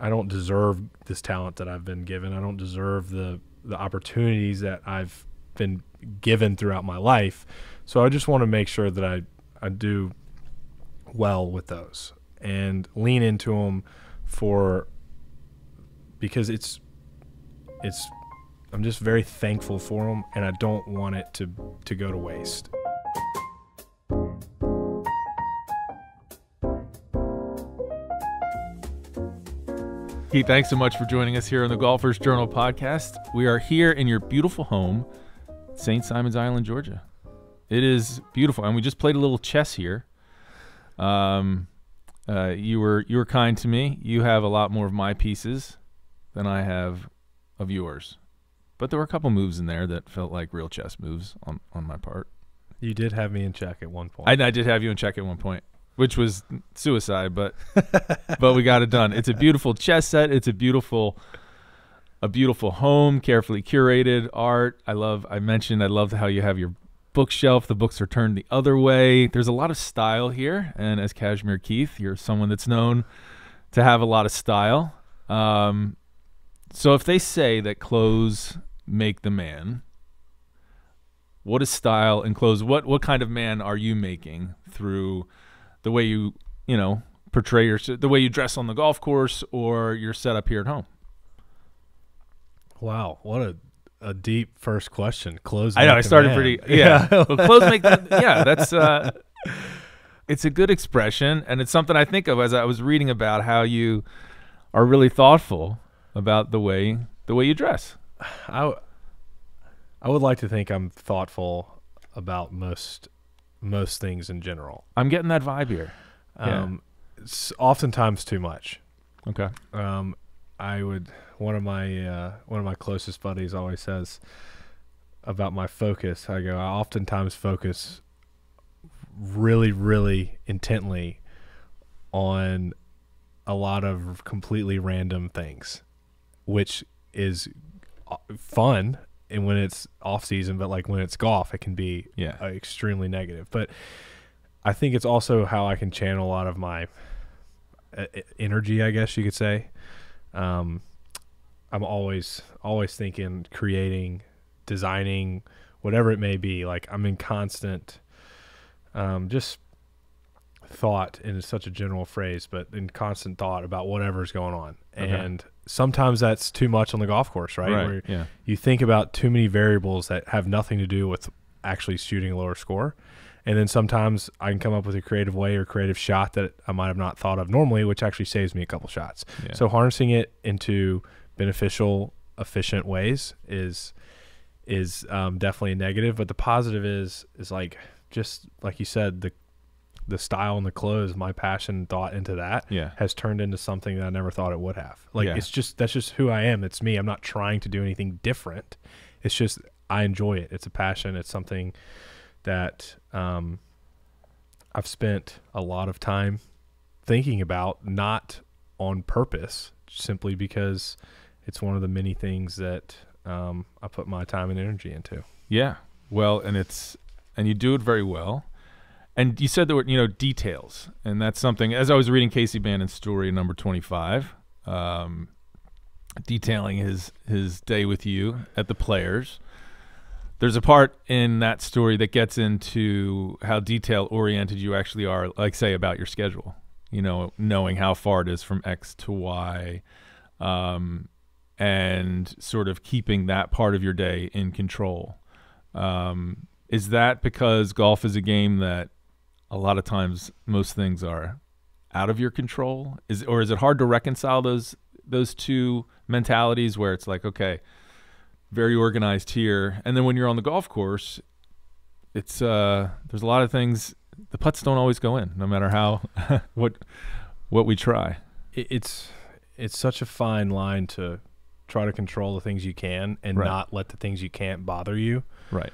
I don't deserve this talent that I've been given. I don't deserve the the opportunities that I've been given throughout my life. So I just want to make sure that I I do well with those and lean into them for because it's it's I'm just very thankful for them and I don't want it to to go to waste. Keith, thanks so much for joining us here on the Golfers Journal podcast. We are here in your beautiful home, St. Simons Island, Georgia. It is beautiful, and we just played a little chess here. Um, uh, you were you were kind to me. You have a lot more of my pieces than I have of yours, but there were a couple moves in there that felt like real chess moves on on my part. You did have me in check at one point. I, I did have you in check at one point, which was suicide, but but we got it done. It's a beautiful chess set. It's a beautiful a beautiful home, carefully curated art. I love. I mentioned I love how you have your bookshelf. The books are turned the other way. There's a lot of style here, and as Cashmere Keith, you're someone that's known to have a lot of style. Um, so if they say that clothes make the man, what is style and clothes? What what kind of man are you making through the way you you know portray your the way you dress on the golf course or your setup here at home? Wow, what a a deep first question. Close. I know. I started pretty. Yeah. well, close make. The, yeah, that's. uh It's a good expression, and it's something I think of as I was reading about how you are really thoughtful about the way the way you dress. I I would like to think I'm thoughtful about most most things in general. I'm getting that vibe here. Um, it's oftentimes too much. Okay. Um, I would one of my uh, one of my closest buddies always says about my focus. I go, I oftentimes focus really, really intently on a lot of completely random things, which is uh, fun and when it's off season, but like when it's golf, it can be Yeah. uh, extremely negative. But I think it's also how I can channel a lot of my uh, energy, I guess you could say. Um, I'm always always thinking, creating, designing, whatever it may be. Like I'm in constant, um, just thought in such a general phrase, but in constant thought about whatever's going on. Okay. And sometimes that's too much on the golf course, right? Where Yeah. you think about too many variables that have nothing to do with actually shooting a lower score. And then sometimes I can come up with a creative way or creative shot that I might have not thought of normally, which actually saves me a couple shots. Yeah. So harnessing it into beneficial, efficient ways is is um, definitely a negative. But the positive is is like just like you said, the the style and the clothes, my passion and thought into that Yeah. has turned into something that I never thought it would have. Like Yeah. it's just that's just who I am. It's me. I'm not trying to do anything different. It's just I enjoy it. It's a passion. It's something that um, I've spent a lot of time thinking about, not on purpose, simply because it's one of the many things that um, I put my time and energy into. Yeah. Well, and it's and you do it very well. And you said there were you know details, and that's something. As I was reading Casey Bannon's story, number twenty-five, um, detailing his his day with you at the Players. There's a part in that story that gets into how detail oriented you actually are, like say about your schedule. You know, knowing how far it is from X to Y, um, and sort of keeping that part of your day in control. Um, is that because golf is a game that a lot of times most things are out of your control? Is or is it hard to reconcile those those two mentalities where it's like okay, very organized here, and then when you're on the golf course, it's uh there's a lot of things the putts don't always go in no matter how what what we try. It's it's such a fine line to try to control the things you can and Right. not let the things you can't bother you. Right.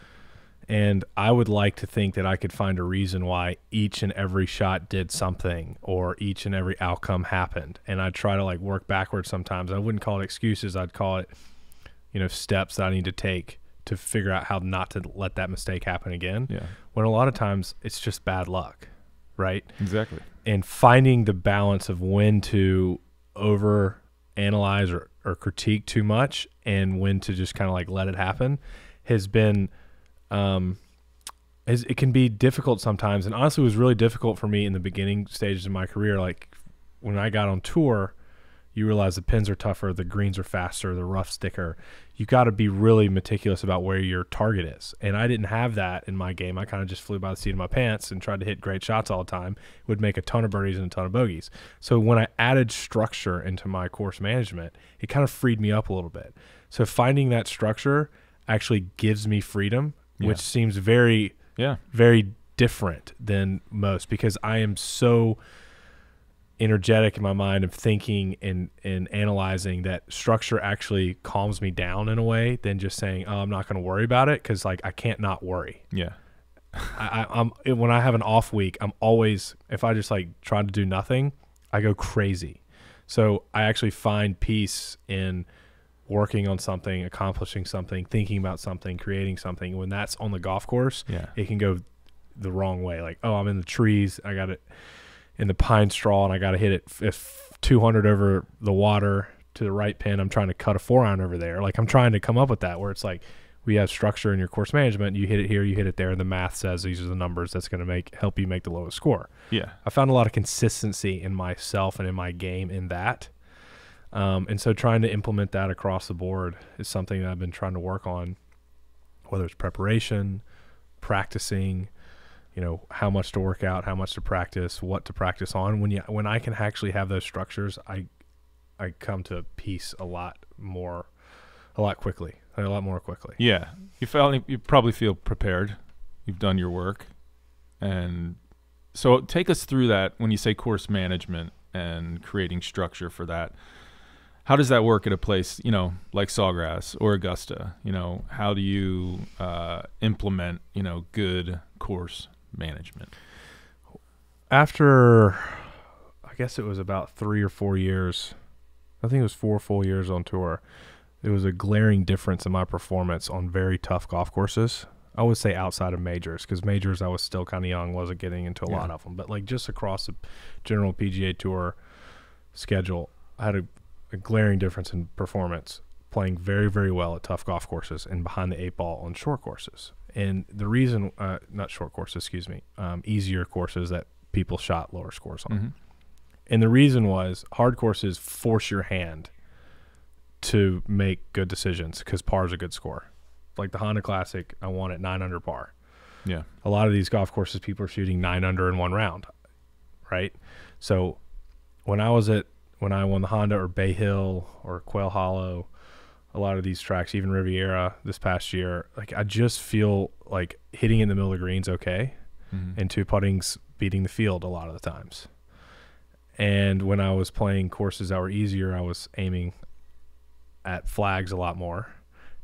And I would like to think that I could find a reason why each and every shot did something or each and every outcome happened. And I'd try to like work backwards sometimes. I wouldn't call it excuses. I'd call it, you know, steps that I need to take to figure out how not to let that mistake happen again. Yeah. When a lot of times it's just bad luck, right? Exactly. And finding the balance of when to over analyze or, or critique too much and when to just kind of like let it happen has been um is it can be difficult sometimes and honestly it was really difficult for me in the beginning stages of my career like when I got on tour you realize the pins are tougher, the greens are faster, the rough sticker. You got to be really meticulous about where your target is. And I didn't have that in my game. I kind of just flew by the seat of my pants and tried to hit great shots all the time. Would make a ton of birdies and a ton of bogeys. So when I added structure into my course management, it kind of freed me up a little bit. So finding that structure actually gives me freedom, Yeah. which seems very Yeah. very different than most because I am so energetic in my mind of thinking and, and analyzing that structure actually calms me down in a way than just saying, oh, I'm not going to worry about it because like I can't not worry. Yeah. I, I, I'm when I have an off week, I'm always if I just like try to do nothing, I go crazy. So I actually find peace in working on something, accomplishing something, thinking about something, creating something. When that's on the golf course, Yeah. it can go the wrong way. Like, oh, I'm in the trees. I got it in the pine straw, and I got to hit it f- if 200 over the water to the right pin. I'm trying to cut a four iron over there. Like, I'm trying to come up with that where it's like we have structure in your course management. You hit it here, you hit it there, and the math says these are the numbers that's going to make help you make the lowest score. Yeah. I found a lot of consistency in myself and in my game in that. Um, and so trying to implement that across the board is something that I've been trying to work on, whether it's preparation, practicing, you know, how much to work out, how much to practice, what to practice on. When you when I can actually have those structures, I I come to peace a lot more, a lot quickly, a lot more quickly. Yeah. You felt you probably feel prepared. You've done your work. And so take us through that when you say course management and creating structure for that. How does that work at a place, you know, like Sawgrass or Augusta? You know, how do you uh, implement, you know, good course management? after I guess it was about three or four years, I think it was four full years on tour. There was a glaring difference in my performance on very tough golf courses. I would say outside of majors because majors I was still kind of young, wasn't getting into a lot of them, but like just across the general PGA Tour schedule, I had a, a glaring difference in performance playing very very well at tough golf courses and behind the eight ball on short courses. And the reason, uh, not short courses, excuse me, um, easier courses that people shot lower scores on. Mhm. And the reason was hard courses force your hand to make good decisions because par is a good score. Like the Honda Classic, I won at nine under par. Yeah. A lot of these golf courses, people are shooting nine under in one round, right? So when I was at when I won the Honda or Bay Hill or Quail Hollow, a lot of these tracks, even Riviera this past year, like I just feel like hitting in the middle of the greens okay Mhm. and two putting's beating the field a lot of the times. And when I was playing courses that were easier, I was aiming at flags a lot more,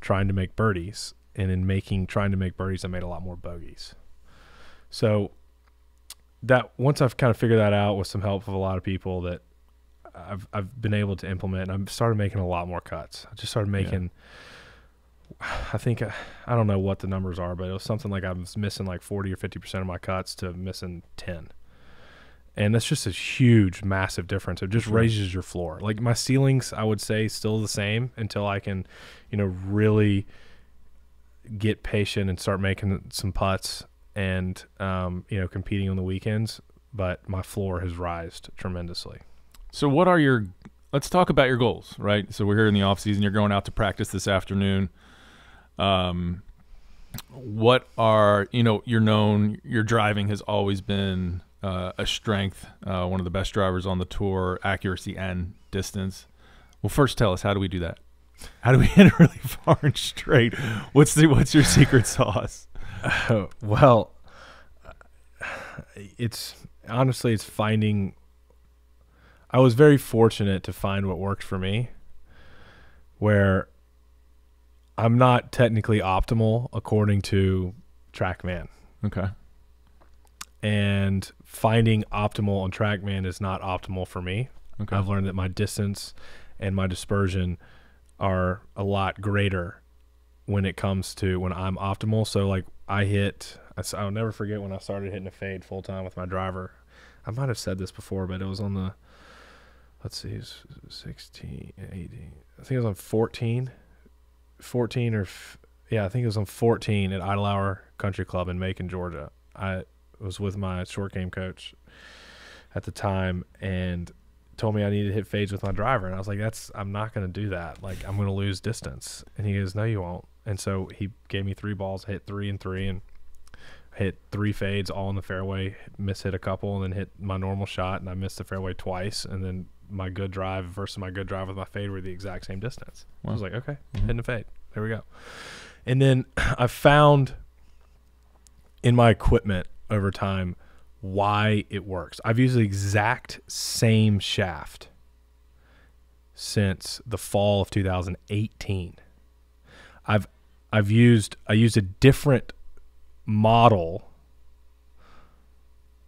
trying to make birdies. And in making trying to make birdies, I made a lot more bogeys. So that once I've kind of figured that out with some help of a lot of people that I've I've been able to implement, and I've started making a lot more cuts. I just started Yeah. making I think uh, I don't know what the numbers are, but it was something like I was missing like 40 or 50% of my cuts to missing 10. And that's just a huge, massive difference. It just Sure. raises your floor. Like my ceilings, I would say, still the same until I can, you know, really get patient and start making some putts and, um, you know, competing on the weekends. But my floor has rised tremendously. So what are your let's talk about your goals, right? So we're here in the off season, you're going out to practice this afternoon. Um what are you know, you're known your driving has always been uh, a strength, uh, one of the best drivers on the tour, accuracy and distance. Well, first tell us how do we do that? How do we hit it really far and straight? What's the what's your secret sauce? well, it's honestly it's finding. I was very fortunate to find what worked for me. Where I'm not technically optimal according to TrackMan, Okay. and finding optimal on TrackMan is not optimal for me. Okay. I've learned that my distance and my dispersion are a lot greater when it comes to when I'm optimal. So like I hit, I'll never forget when I started hitting a fade full time with my driver. I might have said this before, but it was on the, let's see, it's 16, 18. I think it was on 14, 14 or yeah, I think it was on 14 at Idle Hour Country Club in Macon, Georgia. I was with my short game coach at the time and told me I needed to hit fades with my driver, and I was like, "That's I'm not going to do that. Like I'm going to lose distance." And he goes, "No, you won't." And so he gave me three balls, hit three and three, and hit three fades all in the fairway, miss hit a couple, and then hit my normal shot, and I missed the fairway twice, and then my good drive versus my good drive with my fade were the exact same distance. I was like, okay, Mhm. hitting a fade. There we go. And then I found in my equipment over time why it works. I've used the exact same shaft since the fall of 2018. I've I've used I used a different model.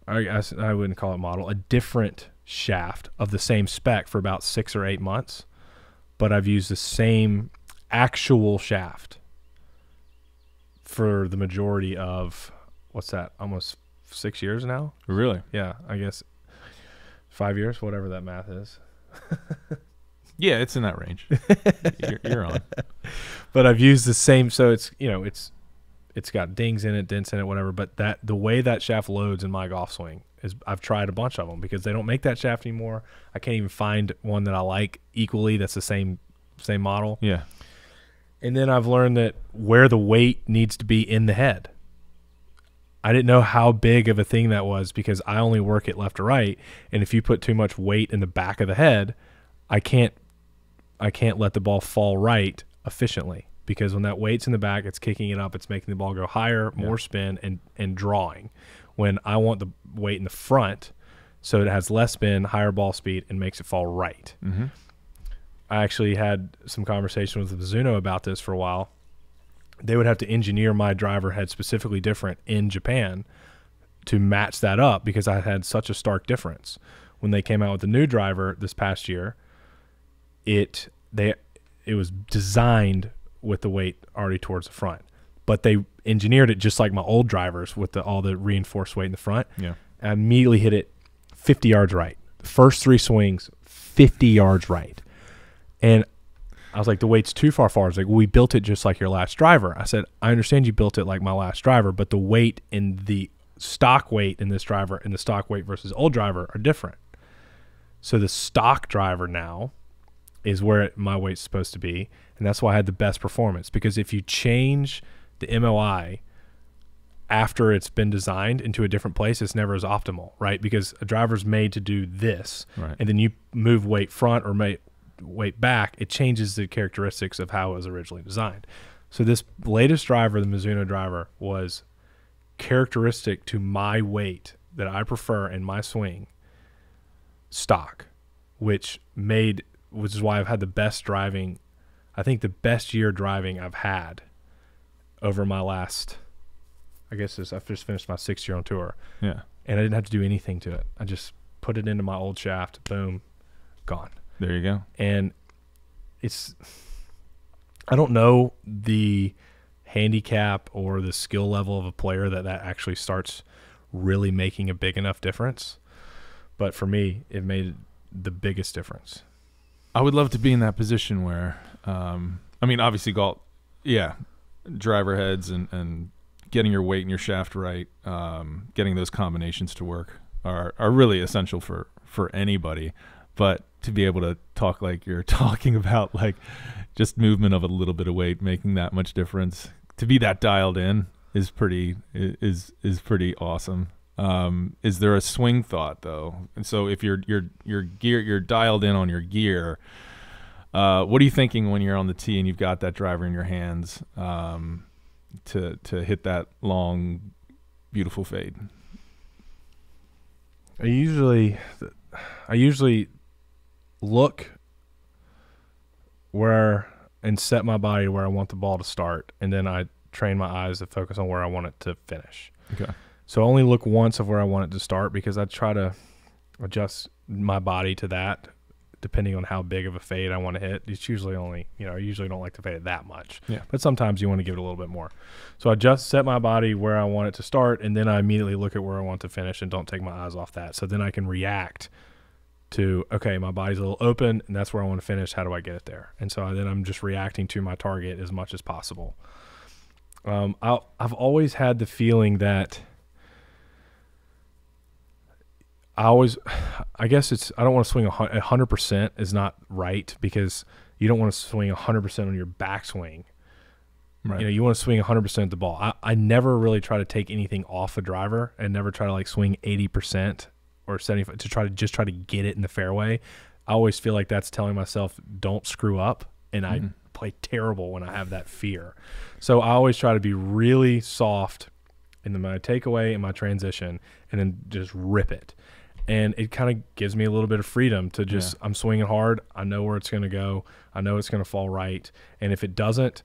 I guess I wouldn't call it model, a different shaft of the same spec for about six or eight months, but I've used the same actual shaft for the majority of what's that? Almost six years now. Really? Yeah, I guess five years, whatever that math is. Yeah, it's in that range. you're, you're on. but I've used the same. So it's you know it's it's got dings in it, dents in it, whatever. But that the way that shaft loads in my golf swing is I've tried a bunch of them because they don't make that shaft anymore. I can't even find one that I like equally. That's the same same model. Yeah. And then I've learned that where the weight needs to be in the head. I didn't know how big of a thing that was because I only work it left to right. And if you put too much weight in the back of the head, I can't I can't let the ball fall right efficiently because when that weight's in the back, it's kicking it up, it's making the ball go higher, Yeah. more spin, and and drawing. When I want the weight in the front, so it has less spin, higher ball speed, and makes it fall right. Mm-hmm. I actually had some conversation with Mizuno about this for a while. They would have to engineer my driver head specifically different in Japan to match that up because I had such a stark difference. When they came out with the new driver this past year, it they it was designed with the weight already towards the front, but they engineered it just like my old drivers with the all the reinforced weight in the front. Yeah. I immediately hit it 50 yards right. First three swings, 50 yards right. And I was like, the weight's too far forward. It's like, well, we built it just like your last driver. I said, I understand you built it like my last driver, but the weight in the stock weight in this driver and the stock weight versus old driver are different. So the stock driver now is where my weight's supposed to be. And that's why I had the best performance. Because if you change the MOI after it's been designed into a different place, it's never as optimal, right? Because a driver's made to do this, Right. and then you move weight front or ma- weight back, it changes the characteristics of how it was originally designed. So this latest driver, the Mizuno driver, was characteristic to my weight that I prefer in my swing stock, which made which is why I've had the best driving I think the best year driving I've had over my last I guess is I've just finished my sixth year on tour Yeah. and I didn't have to do anything to it. I just put it into my old shaft, boom, gone. There you go. And it's I don't know the handicap or the skill level of a player that that actually starts really making a big enough difference. But for me, it made the biggest difference. I would love to be in that position where, um, I mean, obviously golf, yeah, driver heads and, and getting your weight and your shaft right, um, getting those combinations to work are, are really essential for, for anybody. But to be able to talk like you're talking about, like just movement of a little bit of weight making that much difference, to be that dialed in is pretty is is pretty awesome. Um, is there a swing thought though? And so if you're you're you're gear you're dialed in on your gear, uh, what are you thinking when you're on the tee and you've got that driver in your hands um, to to hit that long, beautiful fade? I usually I usually look where and set my body where I want the ball to start and then I train my eyes to focus on where I want it to finish. Okay. So I only look once of where I want it to start because I try to adjust my body to that depending on how big of a fade I want to hit. It's usually only, you know, I usually don't like to fade it that much. Yeah. But sometimes you want to give it a little bit more. So I just set my body where I want it to start and then I immediately look at where I want to finish and don't take my eyes off that. So then I can react to okay, my body's a little open and that's where I want to finish. How do I get it there? And so then I'm just reacting to my target as much as possible. Um, i I've always had the feeling that I always, I guess it's I don't want to swing a hundred percent is not right because you don't want to swing a hundred percent on your backswing. Right. You know, you want to swing 100% of the ball. I, I never really try to take anything off a driver and never try to like swing 80% or 75 to try to just try to get it in the fairway. I always feel like that's telling myself don't screw up and I Mm-hmm. play terrible when I have that fear. So I always try to be really soft in the, my takeaway and my transition and then just rip it. And it kind of gives me a little bit of freedom to just I'm swinging hard. I know where it's going to go. I know it's going to fall right. And if it doesn't,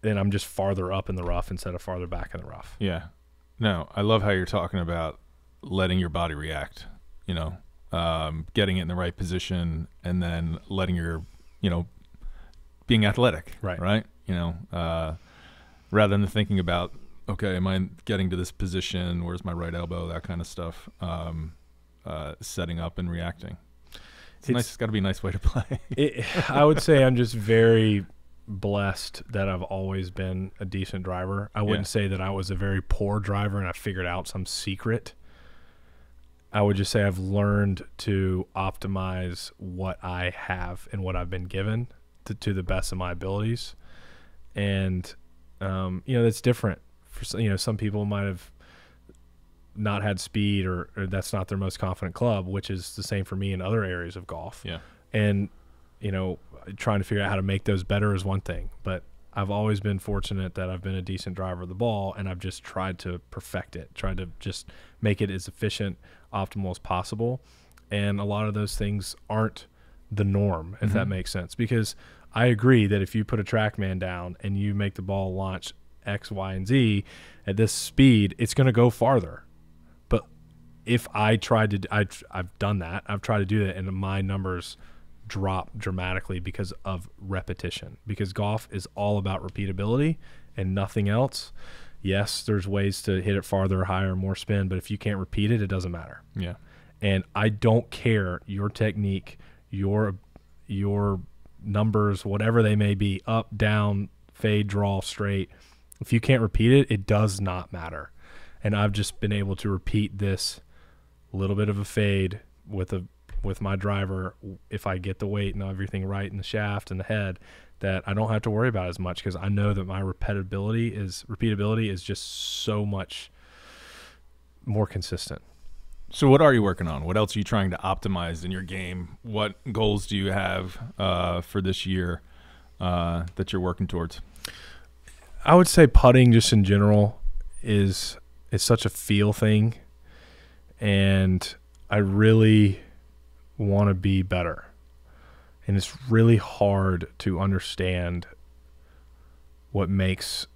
then I'm just farther up in the rough instead of farther back in the rough. Yeah. No, I love how you're talking about letting your body react, you know, um, getting it in the right position and then letting your, you know, being athletic. Right. Right. You know, uh, rather than thinking about, okay, am I getting to this position? Where's my right elbow? That kind of stuff. Um, uh, setting up and reacting. It's, It's- nice. It's got to be a nice way to play. It, I would say I'm just very blessed that I've always been a decent driver. I wouldn't Yeah. say that I was a very poor driver and I figured out some secret. I would just say I've learned to optimize what I have and what I've been given to, to the best of my abilities. And, um, you know, that's different. For you know, some people might have not had speed or, or that's not their most confident club, which is the same for me in other areas of golf yeah. and you know trying to figure out how to make those better is one thing but i've always been fortunate that i've been a decent driver of the ball and i've just tried to perfect it tried to just make it as efficient optimal as possible and a lot of those things aren't the norm if that Mhm. makes sense because i agree that if you put a trackman down and you make the ball launch x y and z at this speed it's going to go farther if I tried to, I, I've done that. I've tried to do that, and my numbers drop dramatically because of repetition. Because golf is all about repeatability and nothing else. Yes, there's ways to hit it farther, higher, more spin, but if you can't repeat it, it doesn't matter. Yeah. And I don't care your technique, your your numbers, whatever they may be, up, down, fade, draw, straight. If you can't repeat it, it does not matter. And I've just been able to repeat this little bit of a fade with a with my driver if I get the weight and everything right in the shaft and the head that I don't have to worry about as much because I know that my repetibility is repeatability is just so much more consistent. So what are you working on? What else are you trying to optimize in your game? What goals do you have uh, for this year uh, that you're working towards? I would say putting just in general is is such a feel thing and I really want to be better. And it's really hard to understand what makes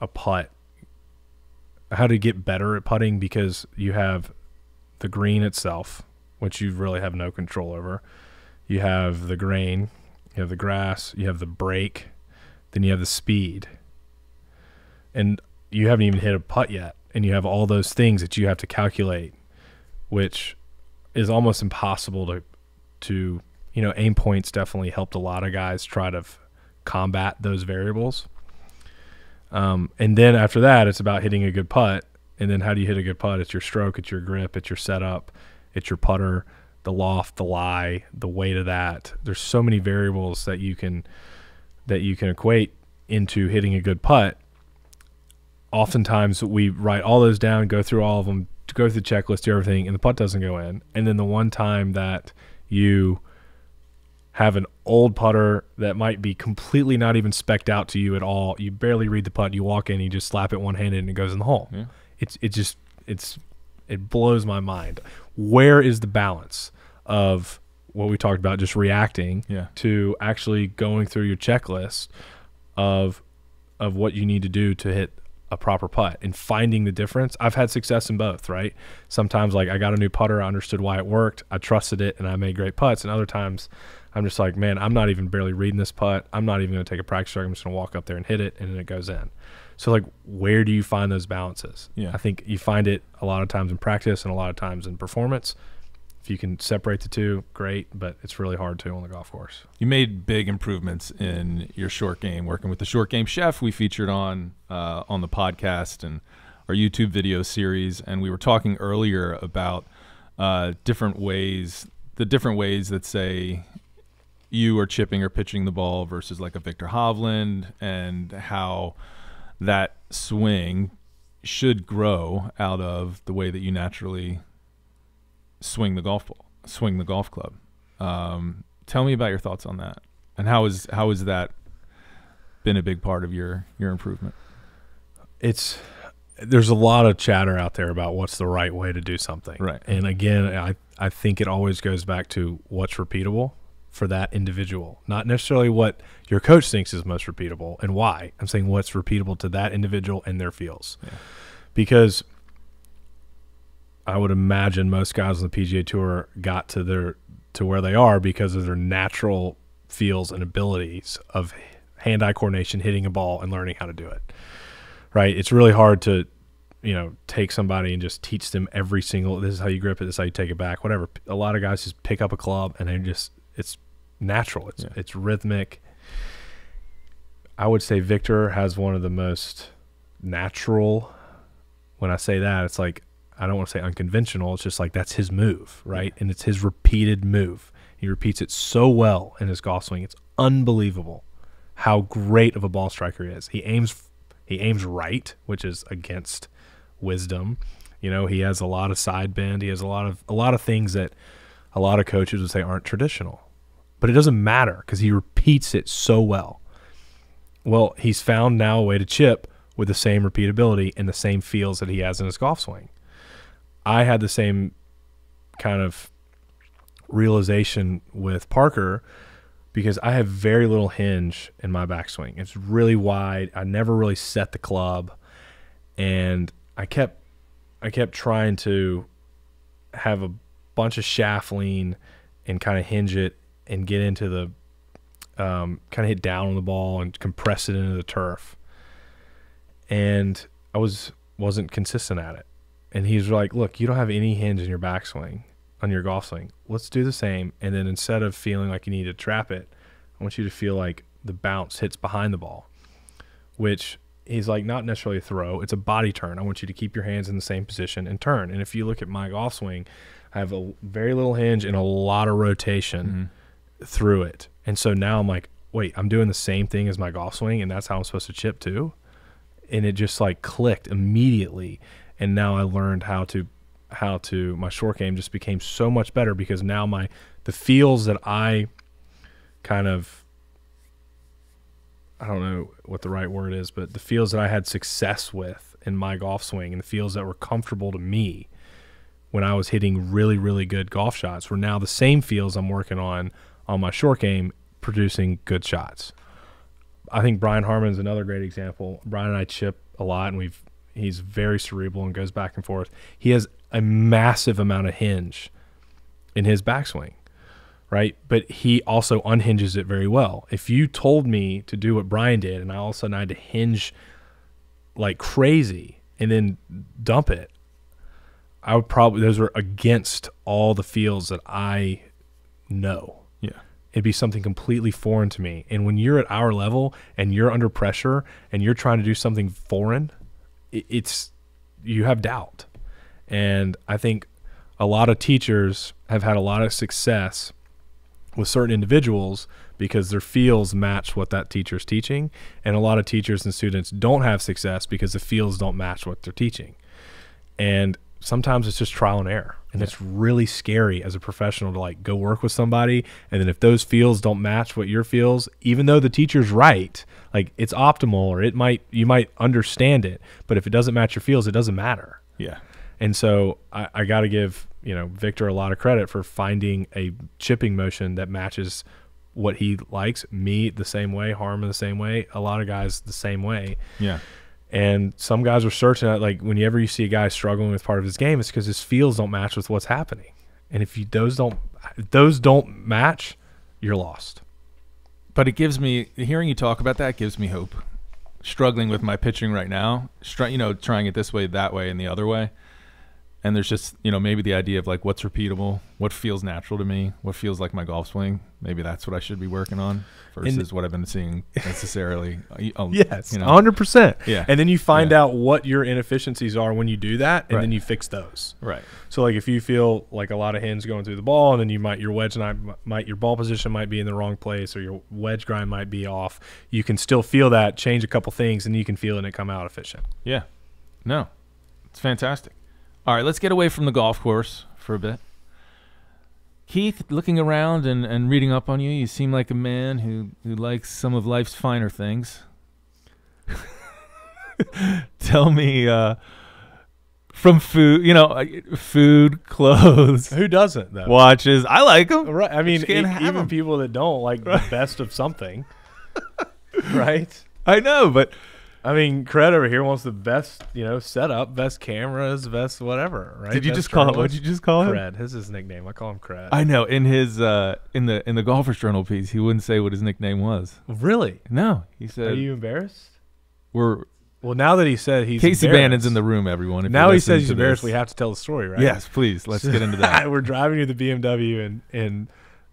a putt how to get better at putting because you have the green itself, which you really have no control over. You have the grain, you have the grass, you have the break, then you have the speed. And you haven't even hit a putt yet. And you have all those things that you have to calculate, which is almost impossible to to you know, aim points definitely helped a lot of guys try to combat those variables. Um, and then after that, it's about hitting a good putt. And then how do you hit a good putt? It's your stroke, it's your grip, it's your setup, it's your putter, the loft, the lie, the weight of that. There's so many variables that you can that you can equate into hitting a good putt. Oftentimes we write all those down, go through all of them, go through the checklist, do everything, and the putt doesn't go in. And then the one time that you have an old putter that might be completely not even specked out to you at all. You barely read the putt. You walk in, you just slap it one handed, and it goes in the hole. Yeah. It's it just it's it blows my mind. Where is the balance of what we talked about, just reacting Yeah. to actually going through your checklist of of what you need to do to hit a proper putt and finding the difference. I've had success in both, right? Sometimes like I got a new putter, I understood why it worked, I trusted it and I made great putts. And other times I'm just like, man, I'm not even barely reading this putt. I'm not even going to take a practice stroke. I'm just going to walk up there and hit it and then it goes in. So like where do you find those balances? Yeah. I think you find it a lot of times in practice and a lot of times in performance. You can separate the two, great, but it's really hard to on the golf course. You made big improvements in your short game, working with the short game chef we featured on uh, on the podcast and our YouTube video series, and we were talking earlier about uh, different ways, the different ways that say you are chipping or pitching the ball versus like a Viktor Hovland, and how that swing should grow out of the way that you naturally swing the golf ball, swing the golf club. Um, tell me about your thoughts on that, and how is how has that been a big part of your your improvement? It's there's a lot of chatter out there about what's the right way to do something. Right. And again, I I think it always goes back to what's repeatable for that individual, not necessarily what your coach thinks is most repeatable and why. I'm saying what's repeatable to that individual and their feels. Yeah. Because I would imagine most guys on the PGA Tour got to their to where they are because of their natural feels and abilities of hand-eye coordination, hitting a ball, and learning how to do it. Right? It's really hard to, you know, take somebody and just teach them every single. This is how you grip it. This is how you take it back. Whatever. A lot of guys just pick up a club and they just it's natural. It's Yeah. it's rhythmic. I would say Viktor has one of the most natural. When I say that, it's like I don't want to say unconventional. It's just like that's his move, right? And it's his repeated move. He repeats it so well in his golf swing. It's unbelievable how great of a ball striker he is. He aims he aims right, which is against wisdom. You know, he has a lot of side bend. He has a lot of a lot of things that a lot of coaches would say aren't traditional. But it doesn't matter because he repeats it so well. Well, he's found now a way to chip with the same repeatability and the same feels that he has in his golf swing. I had the same kind of realization with Parker because I have very little hinge in my backswing. It's really wide. I never really set the club and I kept I kept trying to have a bunch of shaft lean and kind of hinge it and get into the um, kind of hit down on the ball and compress it into the turf. And I was wasn't consistent at it. And he's like, "Look, you don't have any hinge in your backswing on your golf swing. Let's do the same. And then instead of feeling like you need to trap it, I want you to feel like the bounce hits behind the ball, which is like not necessarily a throw, it's a body turn. I want you to keep your hands in the same position and turn. And if you look at my golf swing, I have a very little hinge and a lot of rotation mm-hmm. through it. And so now I'm like, wait, I'm doing the same thing as my golf swing and that's how I'm supposed to chip too. And it just like clicked immediately. And now I learned how to how to my short game just became so much better because now my the feels that I kind of I don't know what the right word is, but the feels that I had success with in my golf swing and the feels that were comfortable to me when I was hitting really, really good golf shots were now the same feels I'm working on on my short game, producing good shots. I think Brian Harman's another great example. Brian and I chip a lot, and we've he's very cerebral and goes back and forth. He has a massive amount of hinge in his backswing, right? But he also unhinges it very well. If you told me to do what Brian did, and I all of a sudden I had to hinge like crazy and then dump it, I would probably those are against all the feels that I know. Yeah. It'd be something completely foreign to me. And when you're at our level and you're under pressure and you're trying to do something foreign, it's you have doubt. And I think a lot of teachers have had a lot of success with certain individuals because their feels match what that teacher's teaching. And a lot of teachers and students don't have success because the feels don't match what they're teaching. And sometimes it's just trial and error. And it's really scary as a professional to like go work with somebody. And then if those feels don't match what your feels, even though the teacher's right, like it's optimal or it might, you might understand it. But if it doesn't match your feels, it doesn't matter. Yeah. And so I, I got to give you know Viktor a lot of credit for finding a chipping motion that matches what he likes. Me the same way, Harman the same way, a lot of guys the same way. Yeah. And some guys are searching at like whenever you see a guy struggling with part of his game, it's because his feels don't match with what's happening. And if you those don't those don't match, you're lost. But it gives me hearing you talk about that gives me hope. Struggling with my pitching right now, str- you know, trying it this way, that way, and the other way. And there's just you know maybe the idea of like what's repeatable, what feels natural to me, what feels like my golf swing. Maybe that's what I should be working on versus what I've been seeing necessarily. um, Yes, you know. hundred percent. Yeah. and then you find Yeah. out what your inefficiencies are when you do that, and then you fix those. right. So like if you feel like a lot of hinge going through the ball, and then you might your wedge might, might your ball position might be in the wrong place, or your wedge grind might be off. You can still feel that, change a couple things, and you can feel it and it come out efficient. Yeah. No. It's fantastic. All right, let's get away from the golf course for a bit. Keith, looking around and, and reading up on you, you seem like a man who, who likes some of life's finer things. Tell me, uh, from food, you know, uh, food, clothes, Who doesn't though? watches. I like them. Right. I mean, Just can't e- have even 'em. people that don't like the best of something, right? I know, but I mean, Cred over here wants the best, you know, setup, best cameras, best whatever, right? did you Best just call him? What'd you just call him? Cred. His is his nickname. I call him Cred. I know. In his uh, in the in the Golfers Journal piece, he wouldn't say what his nickname was. really? No, he said. Are you embarrassed? we're Well, now that he said he's Casey Bannon's in the room, everyone. if Now he says he's embarrassed. this. We have to tell the story, right? Yes, please. Let's get into that. We're driving to the BMW in in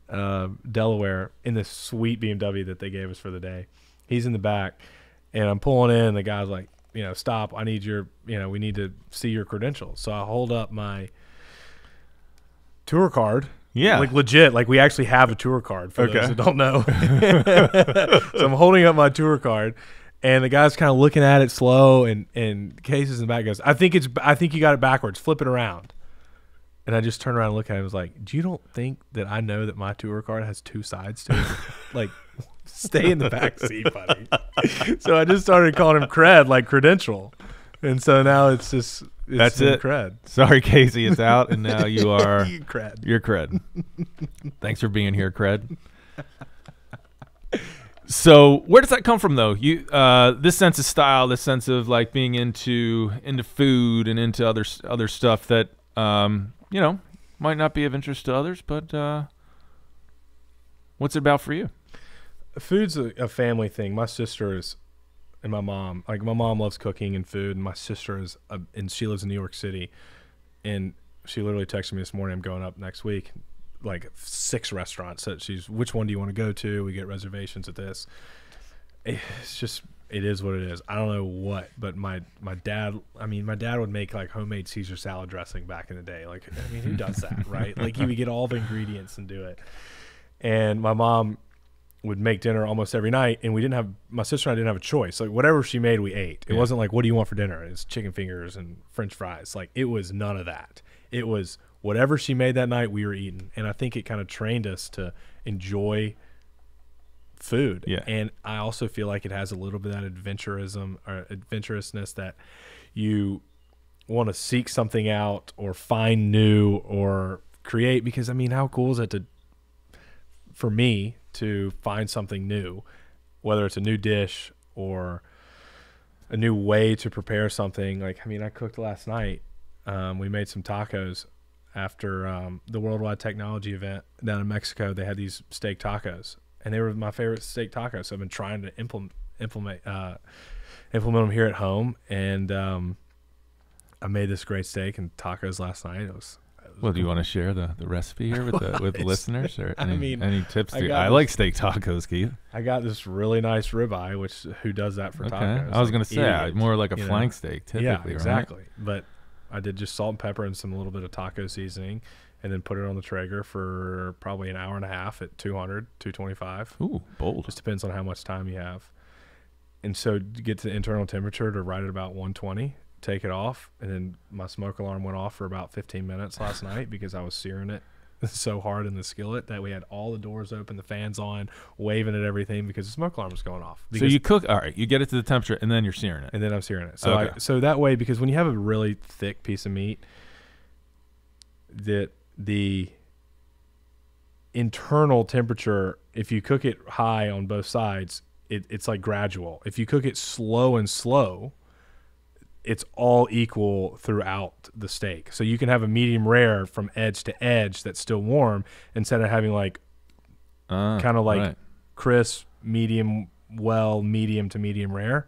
uh, Delaware in this sweet BMW that they gave us for the day. He's in the back, and I'm pulling in. And the guy's like, you know, stop. I need your, you know, we need to see your credentials. So I hold up my tour card. Yeah. Like legit, like we actually have a tour card for Okay. those who don't know. so I'm holding up my tour card, and the guy's kind of looking at it slow, and and Casey's in the back goes, "I think it's, I think you got it backwards. Flip it around." And I just turned around and looked at him. and was like, "Do you don't think that I know that my tour card has two sides to it? like, stay in the back seat, buddy." so I just started calling him cred, like credential, and so now it's just it's That's it. cred. Sorry, Casey, it's out, and now you are cred. you're cred. Thanks for being here, cred. So where does that come from, though? You uh, this sense of style, this sense of like being into into food and into other other stuff that um, you know might not be of interest to others, but uh, what's it about for you? Food's a, a family thing. My sister is, and my mom, like my mom loves cooking and food, and my sister is, a, and she lives in New York City, and she literally texted me this morning. I'm going up next week, like six restaurants that she's. Which one do you want to go to? We get reservations at this. It's just. It is what it is. I don't know what, but my my dad. I mean, my dad would make like homemade Caesar salad dressing back in the day. Like, I mean, who does that, right? Like, he would get all the ingredients and do it. And my mom would make dinner almost every night and we didn't have my sister and I didn't have a choice. Like whatever she made we ate. It Yeah. wasn't like what do you want for dinner? It's chicken fingers and french fries. Like it was none of that. It was whatever she made that night we were eating. And I think it kind of trained us to enjoy food. Yeah. And I also feel like it has a little bit of that adventurism or adventurousness that you want to seek something out or find new or create because I mean how cool is it to for me to find something new, whether it's a new dish or a new way to prepare something. Like, I mean, I cooked last night. Um, we made some tacos after um, the Worldwide Technology event down in Mexico. They had these steak tacos, and they were my favorite steak tacos. So I've been trying to implement implement uh, implement them here at home, and um, I made this great steak and tacos last night. It was. Well, do you want to share the, the recipe here with the with listeners or I any, mean, any tips? I I this- like steak tacos, Keith. I got this really nice ribeye, which who does that for Okay, tacos? I was Like gonna say idiots, more like a you know? flank steak, typically. yeah, right? exactly. But I did just salt and pepper and some little bit of taco seasoning, and then put it on the Traeger for probably an hour and a half at 200, 225. Ooh, bold. Just depends on how much time you have. And so to get to the internal temperature to right at about 120, take it off, and then my smoke alarm went off for about 15 minutes last night because I was searing it so hard in the skillet that we had all the doors open, the fans on, waving at everything because the smoke alarm was going off. So you cook. All right, you get it to the temperature, and then you're searing it. and then I'm searing it. So Okay. I, so that way, because when you have a really thick piece of meat, that the internal temperature, if you cook it high on both sides, it, it's like gradual. If you cook it slow and slow, it's all equal throughout the steak. So you can have a medium rare from edge to edge that's still warm instead of having like Uh, Kinda like- right. crisp, medium well, medium to medium rare.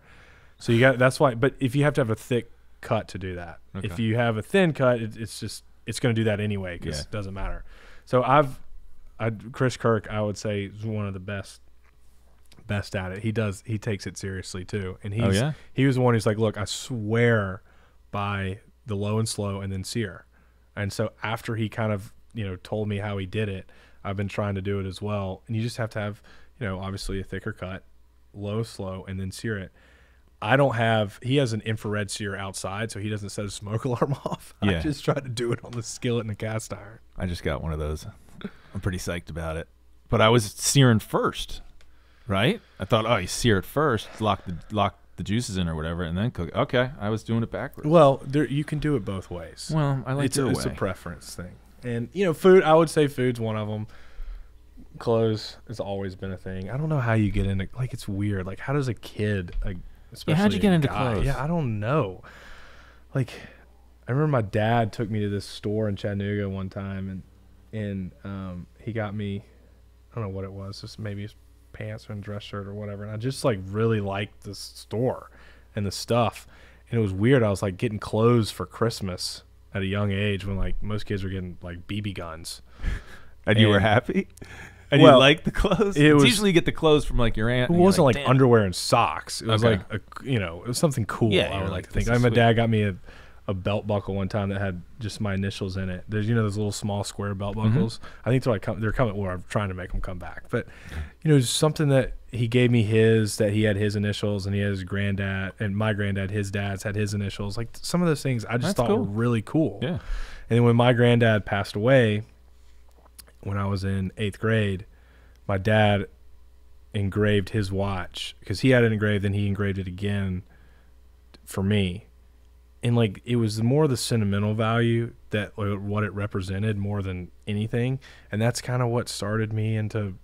So you got that's why. But if you have to have a thick cut to do that. If you have a thin cut, it, it's just it's going to do that anyway because Yeah. it doesn't matter. So I've, I Chris Kirk, I would say is one of the best, best at it. He does he takes it seriously too, and oh, he's Oh, yeah? he was the one who's like, look, I swear by the low and slow and then sear. And so after he kind of, you know, told me how he did it, I've been trying to do it as well. And you just have to have, you know, obviously a thicker cut, low, slow, and then sear it. I don't have he has an infrared sear outside, so he doesn't set a smoke alarm off. I just try to do it on the skillet and the cast iron. I just got one of those. I'm pretty psyched about it. But I was searing first, right? I thought, oh, you sear it first, lock the lock the juices in or whatever, and then cook. Okay, I was doing it backwards. Well, there you can do it both ways. Well, I like it's, a, it's a preference thing. And you know, food. I would say food's one of them. Clothes has always been a thing. I don't know how you get into like it's weird. Like how does a kid like especially how'd you get into guy- clothes? Yeah, I don't know. Like I remember my dad took me to this store in Chattanooga one time and and um, he got me I don't know what it was, just maybe pants and dress shirt or whatever. And I just like really liked the store and the stuff. And it was weird. I was like getting clothes for Christmas at a young age when like most kids were getting like BB guns. and you were happy. And Well, you liked the clothes. it was- usually you get the clothes from like your aunt. It wasn't like, "Damn." underwear and socks. It was Okay. like a, you know, it was something cool. Yeah, I would like, like to think. I my dad got me a, a belt buckle one time that had just my initials in it. There's you know those little small square belt Mm-hmm. buckles. I think they're like come, they're coming. Or I'm trying to make them come back. But you know, just something that he gave me his that he had his initials and he had his granddad and my granddad his dad's had his initials. Like some of those things I just That's thought were really cool. Yeah. And then when my granddad passed away, when I was in eighth grade, my dad engraved his watch because he had it engraved, and he engraved it again for me. And like it was more the sentimental value that uh, what it represented more than anything, and that's kind of what started me into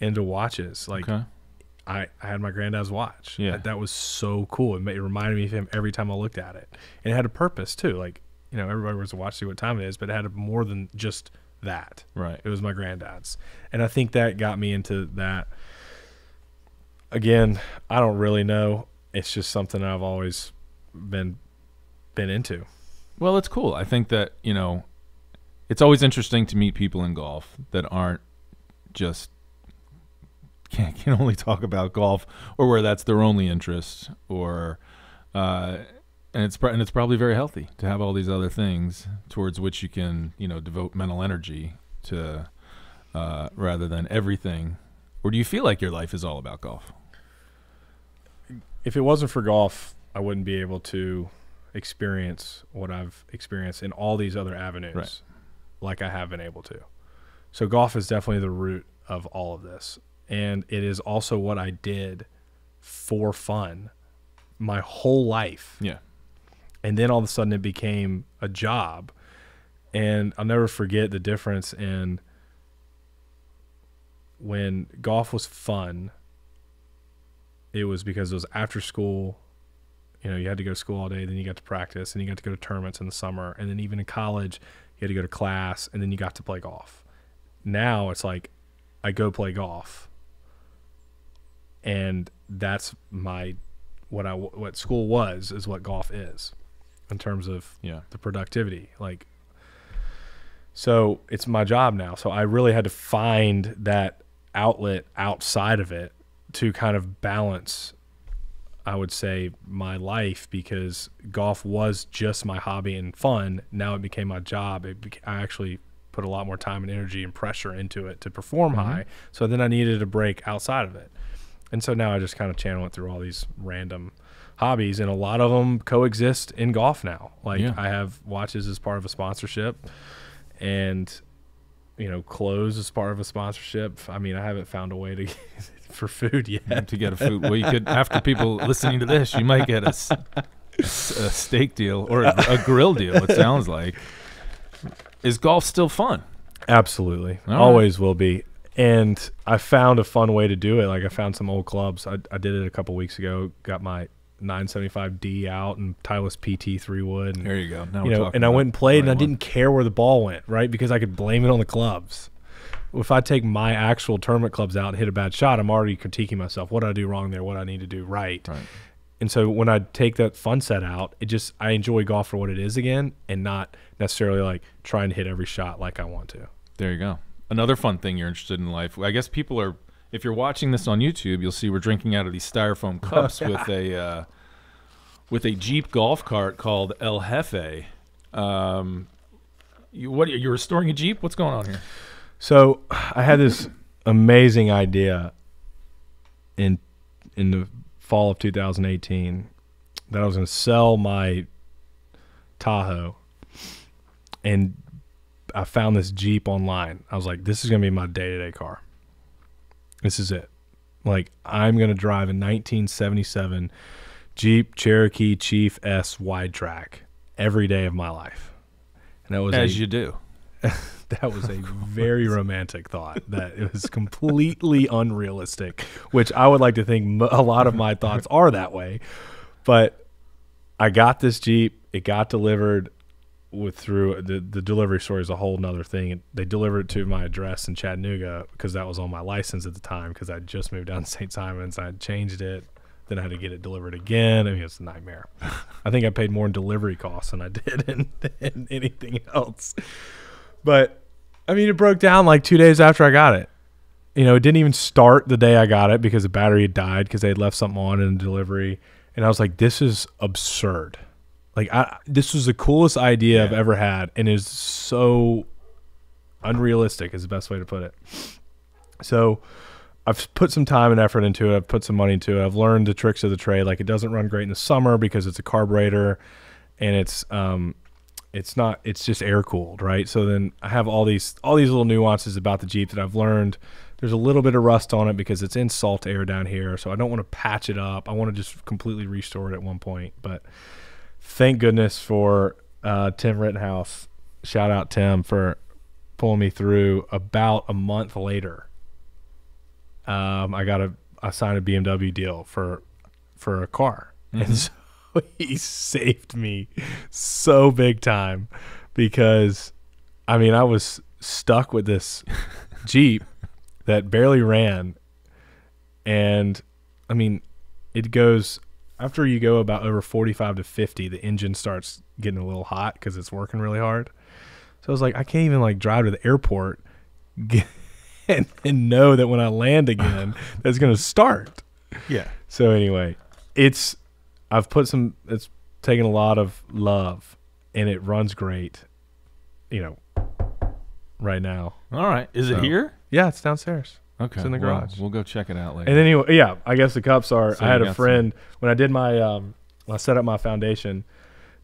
into watches. Like Okay. I, I had my granddad's watch. Yeah. That, that was so cool. It, ma- it reminded me of him every time I looked at it. And it had a purpose too. Like, you know, everybody wears a watch to see what time it is, but it had more than just that. Right. It was my granddad's. And I think that got me into that. Again, I don't really know. It's just something I've always been been into. Well, it's cool. I think that, you know, it's always interesting to meet people in golf that aren't just can can only talk about golf or where that's their only interest or uh and it's and it's probably very healthy to have all these other things towards which you can, you know, devote mental energy to uh rather than everything. Or do you feel like your life is all about golf? if it wasn't for golf, I wouldn't be able to experience what I've experienced in all these other avenues Right. like I have been able to. So golf is definitely the root of all of this. And it is also what I did for fun my whole life. Yeah. And then all of a sudden it became a job. And I'll never forget the difference in when golf was fun it was because it was after school. You know, you had to go to school all day, then you got to practice, and you got to go to tournaments in the summer, and then even in college, you had to go to class, and then you got to play golf. Now it's like, I go play golf, and that's my what I what school was is what golf is, in terms of Yeah. the productivity. Like, so it's my job now. So I really had to find that outlet outside of it to kind of balance, I would say, my life because golf was just my hobby and fun. Now it became my job. Beca- I actually put a lot more time and energy and pressure into it to perform mm-hmm. high. So then I needed a break outside of it. And so now I just kind of channel it through all these random hobbies, and a lot of them coexist in golf now. Like Yeah. I have watches as part of a sponsorship, and you know, clothes as part of a sponsorship. I mean, I haven't found a way to for food yet. Mm, to get a food. Well, you could after people listening to this, you might get a steak deal or a, a grill deal. It sounds like. Is golf still fun? Absolutely, All right. always will be. And I found a fun way to do it. Like I found some old clubs. I, I did it a couple weeks ago. Got my 975D out and Titleist PT three wood. And, There you go. Now you know, and I went and played, and I one. didn't care where the ball went, right? Because I could blame it on the clubs. If I take my actual tournament clubs out and hit a bad shot, I'm already critiquing myself. What did I do wrong there? What do I need to do right? Right. And so when I take that fun set out, it just I enjoy golf for what it is again, and not necessarily like trying to hit every shot like I want to. There you go. Another fun thing you're interested in life. I guess people are. If you're watching this on YouTube, you'll see we're drinking out of these styrofoam cups with a uh, with a Jeep golf cart called El Jefe. Um, you, what you're restoring a Jeep? What's going on here? So I had this amazing idea in in the fall of 2018 that I was going to sell my Tahoe, and I found this Jeep online. I was like, "This is going to be my day to day car. This is it. Like I'm going to drive a 1977 Jeep Cherokee Chief S wide track every day of my life." And that was As a- you do. that was a very romantic thought. That it was completely unrealistic, which I would like to think a lot of my thoughts are that way. But I got this Jeep. It got delivered with through the the delivery story is a whole nother thing. They delivered it to my address in Chattanooga because that was on my license at the time because I just moved down to St. Simons. I had changed it. Then I had to get it delivered again. I mean, it's a nightmare. I think I paid more in delivery costs than I did in, in anything else. But I mean, it broke down like two days after I got it. You know, it didn't even start the day I got it because the battery had died because they had left something on in delivery. And I was like, this is absurd. Like, I, this was the coolest idea I've ever had and is so unrealistic, is the best way to put it. So I've put some time and effort into it. I've put some money into it. I've learned the tricks of the trade. Like, it doesn't run great in the summer because it's a carburetor and it's, um, it's not it's just air cooled right so then i have all these all these little nuances about the jeep that i've learned there's a little bit of rust on it because it's in salt air down here so i don't want to patch it up i want to just completely restore it at one point but thank goodness for uh, tim rittenhouse. Shout out tim for pulling me through about a month later. Um, i got a i signed a bmw deal for for a car. And so he saved me so big time because I mean I was stuck with this Jeep that barely ran. And I mean it goes after you go about over 45 to 50 the engine starts getting a little hot cuz it's working really hard. So I was like I can't even like drive to the airport and, and know that when I land again that's going to start. Yeah. So anyway, it's I've put some it's taken a lot of love and it runs great. You know, right now. All right. Is it here? Yeah, it's downstairs. Okay. it's in the well, garage. We'll go check it out later. And then anyway, yeah, I guess the cups are So I had a friend when I did my um when I set up my foundation,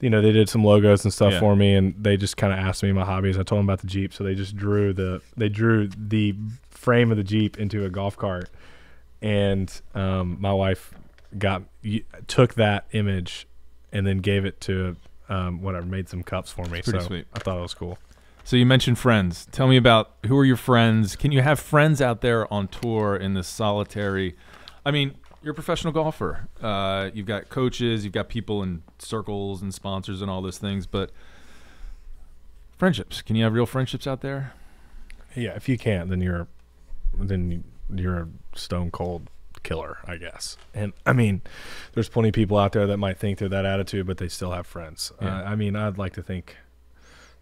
you know, they did some logos and stuff Yeah. for me and they just kind of asked me my hobbies. I told them about the Jeep, so they just drew the they drew the frame of the Jeep into a golf cart and um my wife got took that image and then gave it to um whatever made some cups for me. pretty so sweet. I thought it was cool. So you mentioned friends. Tell me about who are your friends? Can you have friends out there on tour in this solitary? I mean, you're a professional golfer. Uh, you've got coaches, you've got people in circles and sponsors and all those things, but friendships. Can you have real friendships out there? Yeah, if you can't, then you're then you're a stone cold killer, I guess. And I mean, there's plenty of people out there that might think they're that attitude, but they still have friends. Yeah. Uh, I mean, I'd like to think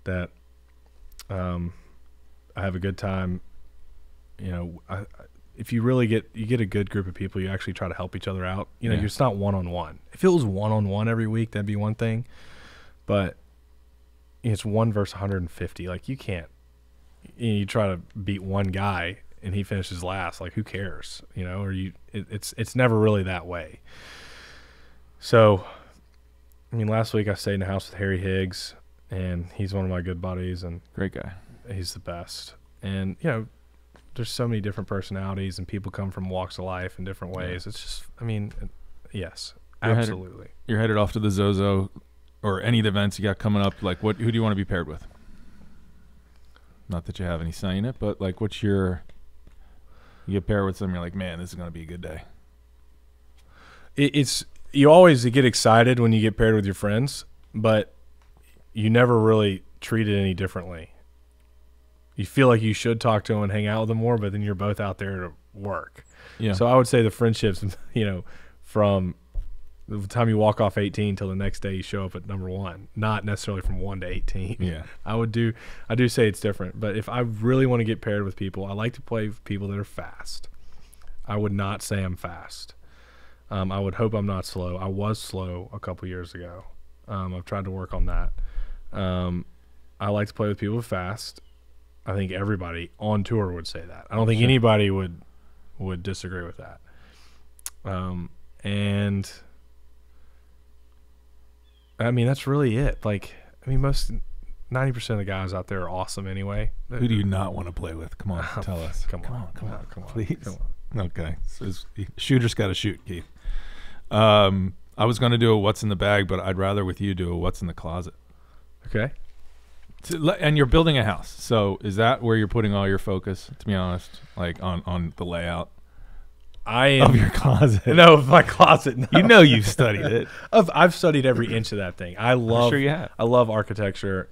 that um, I have a good time. You know, I, I- if you really get you get a good group of people, you actually try to help each other out. You know, Yeah. you're it's not one on one. If it was one on one every week, that'd be one thing. But it's one versus 150. Like you can't you, you try to beat one guy and he finishes last like who cares you know or you it, it's it's never really that way so i mean last week i stayed in the house with harry higgs and he's one of my good buddies and Great guy. he's the best and you know there's so many different personalities and people come from walks of life in different Yeah. ways it's just i mean yes You're headed- absolutely You're headed off to the Zozo or any of the events you got coming up. Like, what? Who do you want to be paired with? Not that you have any say in it, but like, what's your? You get paired with them, you're like, man, this is gonna be a good day. it, it's you always get excited when you get paired with your friends, but you never really treat it any differently. You feel like you should talk to them and hang out with them more, but then you're both out there to work. Yeah. So I would say the friendships, you know, from the time you walk off 18 till the next day you show up at number one, not necessarily from one to 18. Yeah. I would do, I do say it's different, but if I really want to get paired with people, I like to play with people that are fast. I would not say I'm fast. Um, I would hope I'm not slow. I was slow a couple years ago. Um, I've tried to work on that. Um, I like to play with people fast. I think everybody on tour would say that. I don't think Sure. anybody would would disagree with that. Um, and I mean that's really it. Like I mean most ninety percent of the guys out there are awesome anyway. Who do you not want to play with? Come on, tell us. Come on, come on, come on, please. come on. Okay, so shooter's got to shoot, Keith. Um, I was going to do a what's in the bag, but I'd rather with you do a what's in the closet. Okay. And you're building a house, so is that where you're putting all your focus? To be honest, like on on the layout I am of your closet. no of my closet. No. You know you've studied it. Of, I've studied every inch of that thing. I love. sure you have. I love architecture.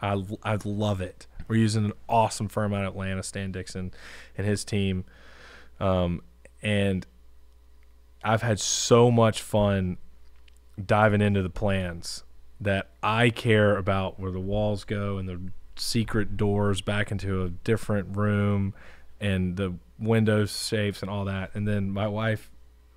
I I love it. We're using an awesome firm out of Atlanta, Stan Dixon, and his team, um, and I've had so much fun diving into the plans that I care about where the walls go and the secret doors back into a different room and the window shapes and all that. And then my wife,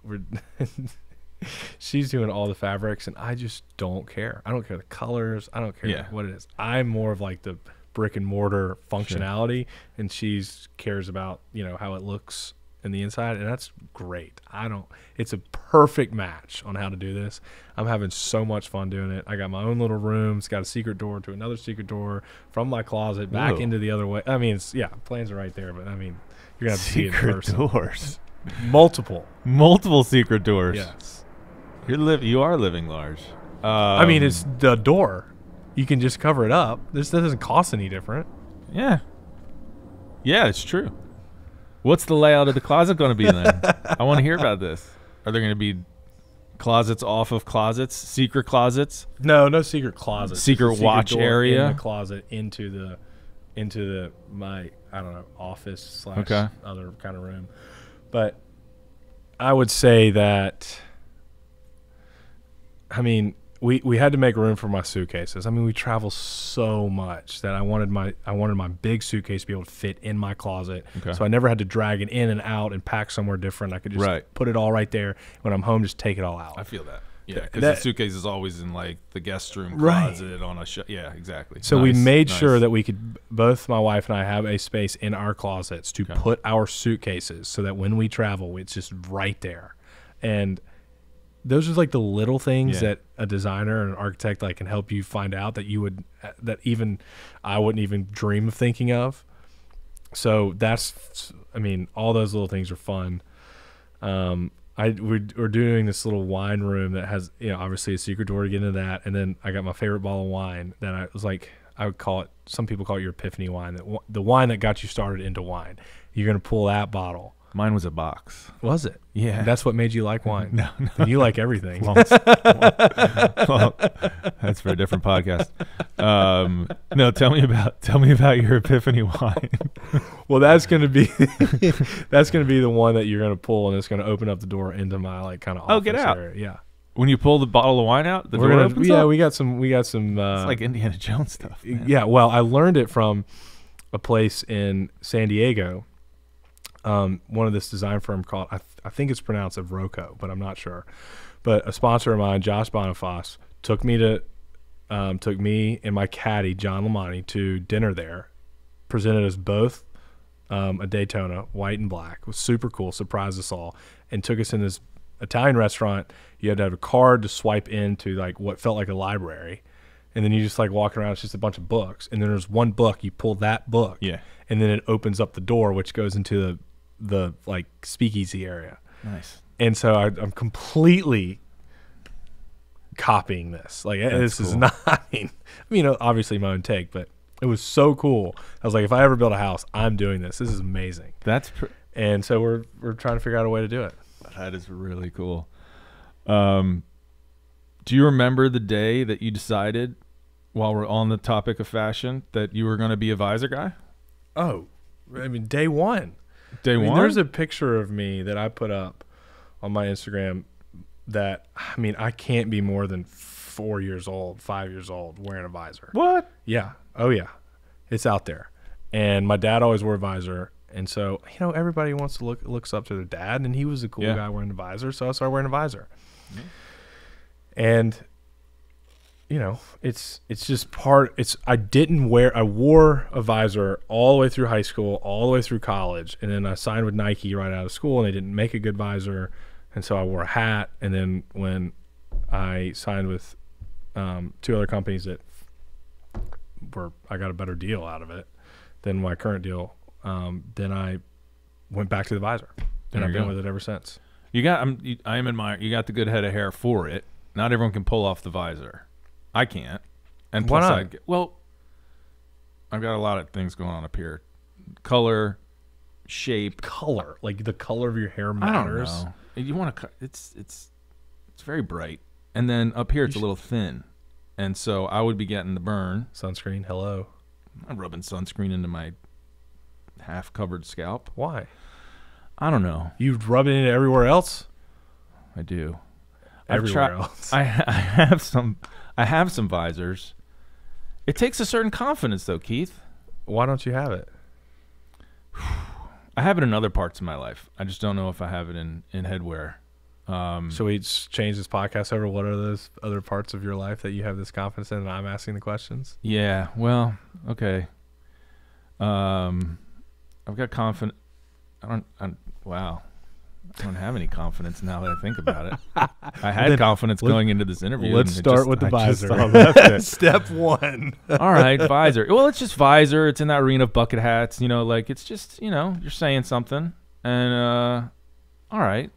she's doing all the fabrics, and I just don't care. I don't care the colors. I don't care Yeah. what it is. I'm more of like the brick and mortar functionality, and she's cares about you know how it looks in the inside, and that's great. I don't. It's a perfect match on how to do this. I'm having so much fun doing it. I got my own little room. It's got a secret door to another secret door from my closet back Whoa. into the other way. I mean, it's yeah, plans are right there, but I mean, you're gonna have to see it in Secret person. doors, Multiple. multiple secret doors. Yes. You're live. You are living large. Um, I mean, it's the door. You can just cover it up. This that doesn't cost any different. yeah, yeah. It's true. What's the layout of the closet going to be then? I want to hear about this. Are there going to be closets off of closets, secret closets? No, no secret closet. Just a Secret watch door area? in the closet into the into the my I don't know office slash Okay. other kind of room. But I would say that. I mean, we we had to make room for my suitcases. I mean, we travel so much that I wanted my I wanted my big suitcase to be able to fit in my closet. Okay. So I never had to drag it in and out and pack somewhere different. I could just Right. put it all right there. When I'm home, just take it all out. I feel that. Yeah, because that- the suitcase is always in like the guest room Right. closet on a sh- Yeah, exactly. So we made nice. sure that we could both my wife and I have a space in our closets to Okay. put our suitcases so that when we travel it's just right there. And those are like the little things Yeah. that a designer and an architect like can help you find out that you would that even I wouldn't even dream of thinking of. So that's I mean all those little things are fun. Um I we're, we're doing this little wine room that has you know obviously a secret door to get into that, and then I got my favorite bottle of wine that I was like I would call it. Some people call it your epiphany wine. That the wine that got you started into wine. You're gonna pull that bottle. Mine was a box. Was it? Yeah. That's what made you like wine. No, no. You like everything. Long- well, that's for a different podcast. Um, no, tell me about tell me about your epiphany wine. well, that's gonna be that's gonna be the one that you're gonna pull, and it's gonna open up the door into my like kind of Oh, get out. Area. Yeah, when you pull the bottle of wine out, the we're door gonna opens yeah up? we got some we got some uh, it's like Indiana Jones stuff. man. Yeah, well, I learned it from a place in San Diego. Um, one of this design firm called I, th- I think it's pronounced AvroKO, but I'm not sure. But a sponsor of mine, Josh Boniface, took me to um, took me and my caddy John Limanti to dinner there. Presented us both um, a Daytona, white and black. It was super cool. Surprised us all, and took us in this Italian restaurant. You had to have a card to swipe into like what felt like a library, and then you just like walk around. It's just a bunch of books, and then there's one book. You pull that book, Yeah. and then it opens up the door, which goes into the the like speakeasy area. Nice. And so I, I'm completely copying this. Like this is cool. not. I mean, I mean, obviously my own take, but it was so cool. I was like, if I ever build a house, I'm doing this. This is amazing. That's pr- And so we're we're trying to figure out a way to do it. that is really cool. Um, do you remember the day that you decided, while we're on the topic of fashion, that you were going to be a visor guy? Oh, I mean, day one. Day I mean, one. There's a picture of me that I put up on my Instagram that I mean I can't be more than four years old, five years old wearing a visor. What? Yeah. Oh yeah. It's out there. And my dad always wore a visor. And so, you know, everybody wants to look looks up to their dad and he was a cool Yeah. guy wearing a visor, so I started wearing a visor. And you know, it's it's just part it's I didn't wear I wore a visor all the way through high school, all the way through college, and then I signed with Nike right out of school and they didn't make a good visor. And so I wore a hat and then when I signed with um, two other companies that were I got a better deal out of it than my current deal. Um, then I went back to the visor, and I've been go. with it ever since. You got. I'm. You, I am admire. You got the good head of hair for it. Not everyone can pull off the visor. I can't. And Why plus, not? I well, I've got a lot of things going on up here. Color, shape. Color, like the color of your hair I don't matters. know. You want to. It's it's it's very bright, and then up here it's a little thin, and so I would be getting the burn. Sunscreen, hello. I'm rubbing sunscreen into my half-covered scalp. Why? I don't know. You rub it in everywhere else. I do. Everywhere else. I, I have some I have some visors. It takes a certain confidence though, Keith. Why don't you have it? I have it in other parts of my life. I just don't know if I have it in in headwear. Um, So we change this podcast over. What are those other parts of your life that you have this confidence in? And I'm asking the questions. yeah, well, okay. Um, I've got confidence. I don't. I'm, wow, I don't have any confidence now that I think about it. I had Then confidence let- going into this interview. Let's start just- with the I visor. all. Step one. All right, visor. Well, it's just visor. It's in that arena of bucket hats. You know, like it's just you know you're saying something, and uh, all right,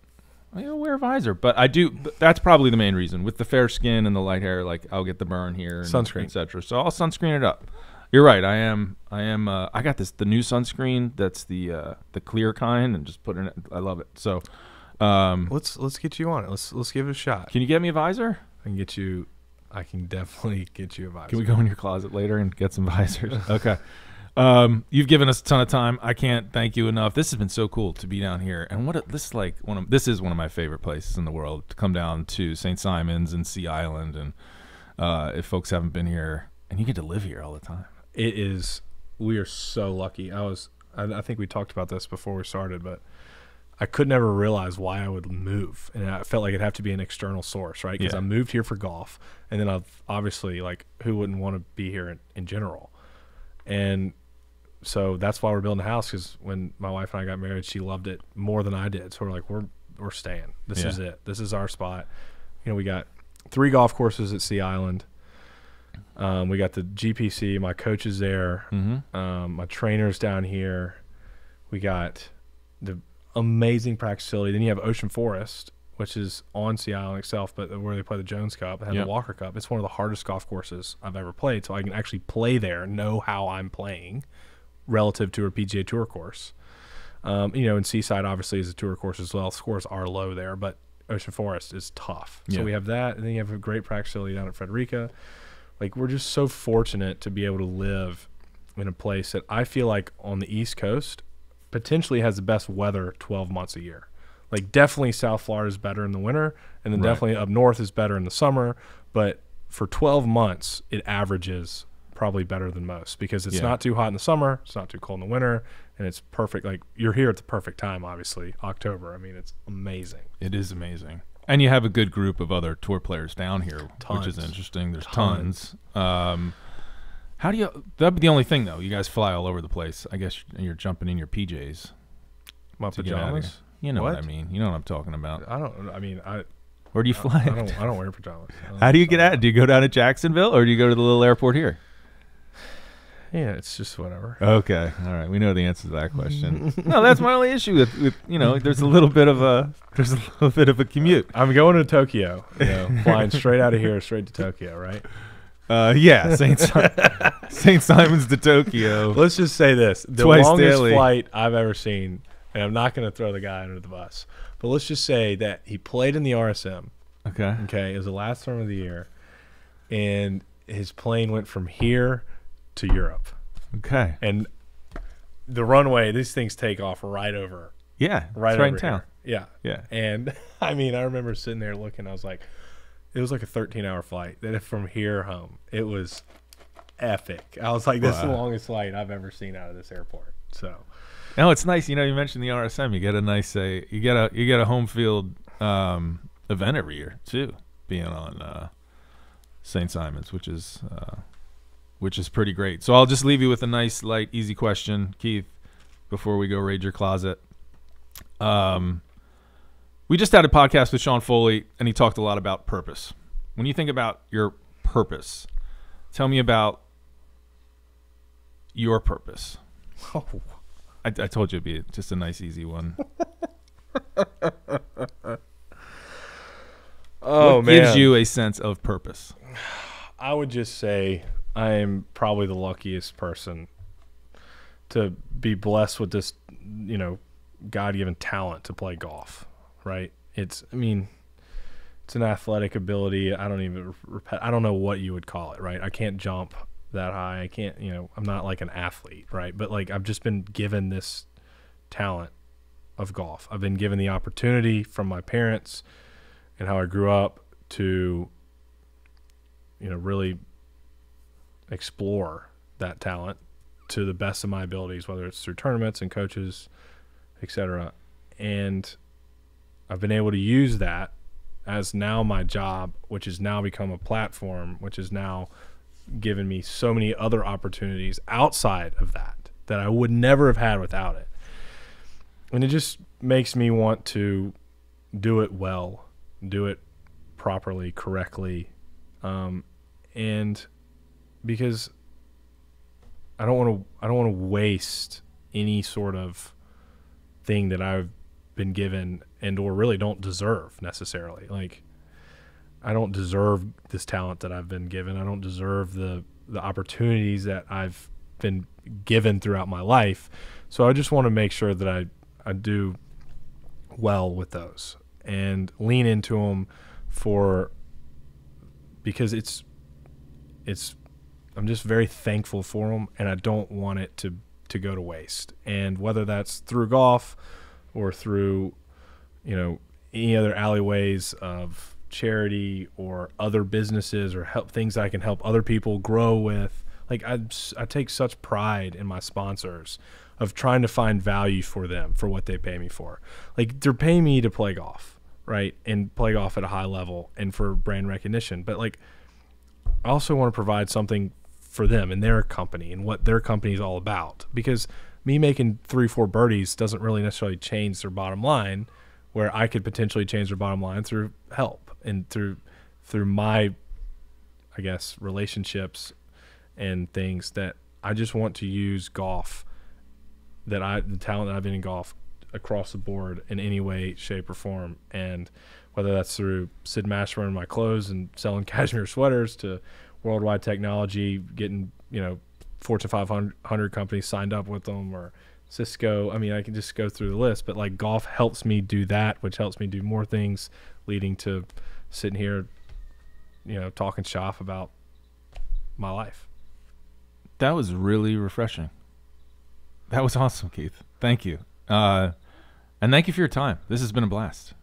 well, you'll wear a visor. But I do. but That's probably the main reason. With the fair skin and the light hair, like I'll get the burn here, and, Sunscreen. etc. So I'll sunscreen it up. You're right. I am. I am. Uh, I got this the new sunscreen. That's the uh, the clear kind, and just put it. I love it. So, um, Let's let's get you on it. Let's let's give it a shot. can you get me a visor? I can get you. I can definitely get you a visor. Can we go in your closet later and get some visors? okay. Um, you've given us a ton of time. I can't thank you enough. This has been so cool to be down here, and what a, this is like one of this is one of my favorite places in the world to come down to St. Simon's and Sea Island, and uh, if folks haven't been here, and you get to live here all the time. It is. We are so lucky. I was. I, I think we talked about this before we started, but I could never realize why I would move, and I felt like it'd have to be an external source, right? Because Yeah. I moved here for golf, and then I've obviously like who wouldn't want to be here in, in general, and so that's why we're building a house. Because when my wife and I got married, she loved it more than I did. So we're like, we're we're staying. This Yeah. is it. This is our spot. You know, we got three golf courses at Sea Island. Um, we got the GPC. My coach is there. Mm-hmm. Um, my trainer's down here. We got the amazing practice facility. Then you have Ocean Forest, which is on Sea Island itself, but where they play the Jones Cup and Yep. the Walker Cup. It's one of the hardest golf courses I've ever played, so I can actually play there, know how I'm playing relative to a PGA Tour course. Um, you know, and Seaside obviously is a tour course as well. Scores are low there, but Ocean Forest is tough. Yeah. So we have that, and then you have a great practice facility down at Frederica. Like we're just so fortunate to be able to live in a place that I feel like on the East Coast potentially has the best weather 12 months a year. Like definitely South Florida is better in the winter, and then Right. definitely up north is better in the summer. But for 12 months, it averages probably better than most because it's Yeah. not too hot in the summer, it's not too cold in the winter, and it's perfect. Like you're here at the perfect time, obviously October. I mean, it's amazing. It is amazing. And you have a good group of other tour players down here, which is interesting. There's Tons. tons. Um, how do you? That'd be the only thing, though. You guys fly all over the place. I guess you're jumping in your PJs My to get out of here. pajamas. You know what? What? I mean. You know what I'm talking about. I don't. I mean, I. Where do you fly? I don't. I don't wear pajamas. Don't How do you get out? Do you go down to Jacksonville or do you go to the little airport here? Yeah, it's just whatever. Okay, all right. We know the answer to that question. no, that's my only issue with, with you know. There's a little bit of a there's a little bit of a commute. I'm going to Tokyo. You know, flying straight out of here, straight to Tokyo. Right. Uh, yeah, Saint Saint Simon's to Tokyo. Let's just say this: the Twice longest daily. flight I've ever seen, and I'm not going to throw the guy under the bus, but let's just say that he played in the RSM. Okay. Okay, it was the last term of the year, and his plane went from here to Europe, Okay. and the runway. These things take off right over, Yeah. right right over in town. here. Yeah. Yeah. And I mean, I remember sitting there looking. I was like, it was like a 13 hour flight. Then from here home, it was epic. I was like, this is the longest flight I've ever seen out of this airport. So No, it's nice. You know, you mentioned the RSM. You get a nice, uh, you get a you get a home field um, event every year too, being on uh, St. Simon's, which is uh, which is pretty great. So I'll just leave you with a nice, light, easy question, Keith, before we go raid your closet. Um, we just had a podcast with Sean Foley, and he talked a lot about purpose. When you think about your purpose, tell me about your purpose. oh, I, I told you it'd be just a nice, easy one. oh what gives you a sense of purpose? I would just say I am probably the luckiest person to be blessed with this, you know, God given talent to play golf, right? It's, I mean, it's an athletic ability. I don't even, I don't know what you would call it, right? I can't jump that high. I can't, you know, I'm not like an athlete, right? But like I've just been given this talent of golf. I've been given the opportunity from my parents and how I grew up to you know really explore that talent to the best of my abilities whether it's through tournaments and coaches etc and i've been able to use that as now my job which has now become a platform which has now given me so many other opportunities outside of that that i would never have had without it. And it just makes me want to do it well do it properly correctly. Um, and because I don't want to I don't want to waste any sort of thing that I've been given and or really don't deserve necessarily. Like I don't deserve this talent that I've been given. I don't deserve the the opportunities that I've been given throughout my life. So I just want to make sure that I I do well with those and lean into them for because it's it's I'm just very thankful for them and I don't want it to to go to waste. And whether that's through golf or through you know any other alleyways of charity or other businesses or help things I can help other people grow with. Like I I take such pride in my sponsors of trying to find value for them for what they pay me for. Like they're paying me to play golf, right? And play golf at a high level and for brand recognition. But like I also want to provide something for them and their company and what their company is all about. Because me making three, four birdies doesn't really necessarily change their bottom line, where I could potentially change their bottom line through help and through through my, I guess, relationships and things that I just want to use golf that I the talent that I've been in golf across the board in any way, shape, or form, and whether that's through Sid Mashburn in my clothes and selling cashmere sweaters to worldwide technology, getting you know Fortune 500 companies signed up with them, or Cisco. I mean, I can just go through the list, but like golf helps me do that, which helps me do more things, leading to sitting here, you know, talking shop about my life. That was really refreshing. That was awesome, Keith. Thank you. Uh, and thank you for your time. This has been a blast.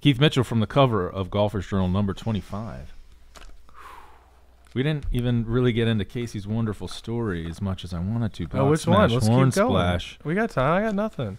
Keith Mitchell from the cover of Golfers Journal number 25. We didn't even really get into Casey's wonderful story as much as I wanted to. Oh, Pot which one? Smash, Let's Horn keep going. Splash. We got time. I got nothing.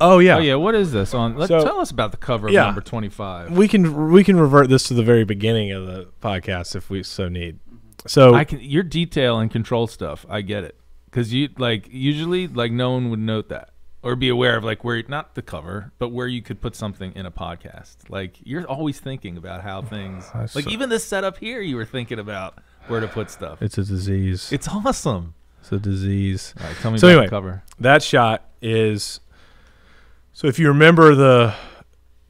Oh yeah. Oh yeah, what is this on? Let, So- tell us about the cover of Yeah. number 25. We can we can revert this to the very beginning of the podcast if we so need. So I can your detail and control stuff. I get it because you like usually like no one would note that or be aware of like where not the cover but where you could put something in a podcast. Like you're always thinking about how things That's like even this setup here you were thinking about where to put stuff. it's a disease. It's awesome. It's a disease. All right, tell me So about anyway, the cover. That shot is so if you remember the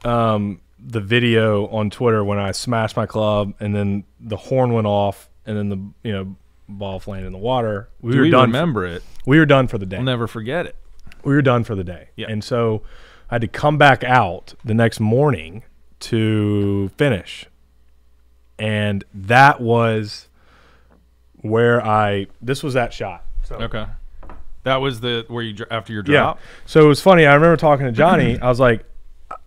um the video on Twitter when I smashed my club and then the horn went off and then the you know ball landed in the water. We Do were we done. remember it? we were done for the day. I'll never forget it. We were done for the day. Yeah. And so I had to come back out the next morning to finish. And that was where I this was that shot. So Okay. That was the where you dr- after your yeah. drop. So it was funny. I remember talking to Johnny. I was like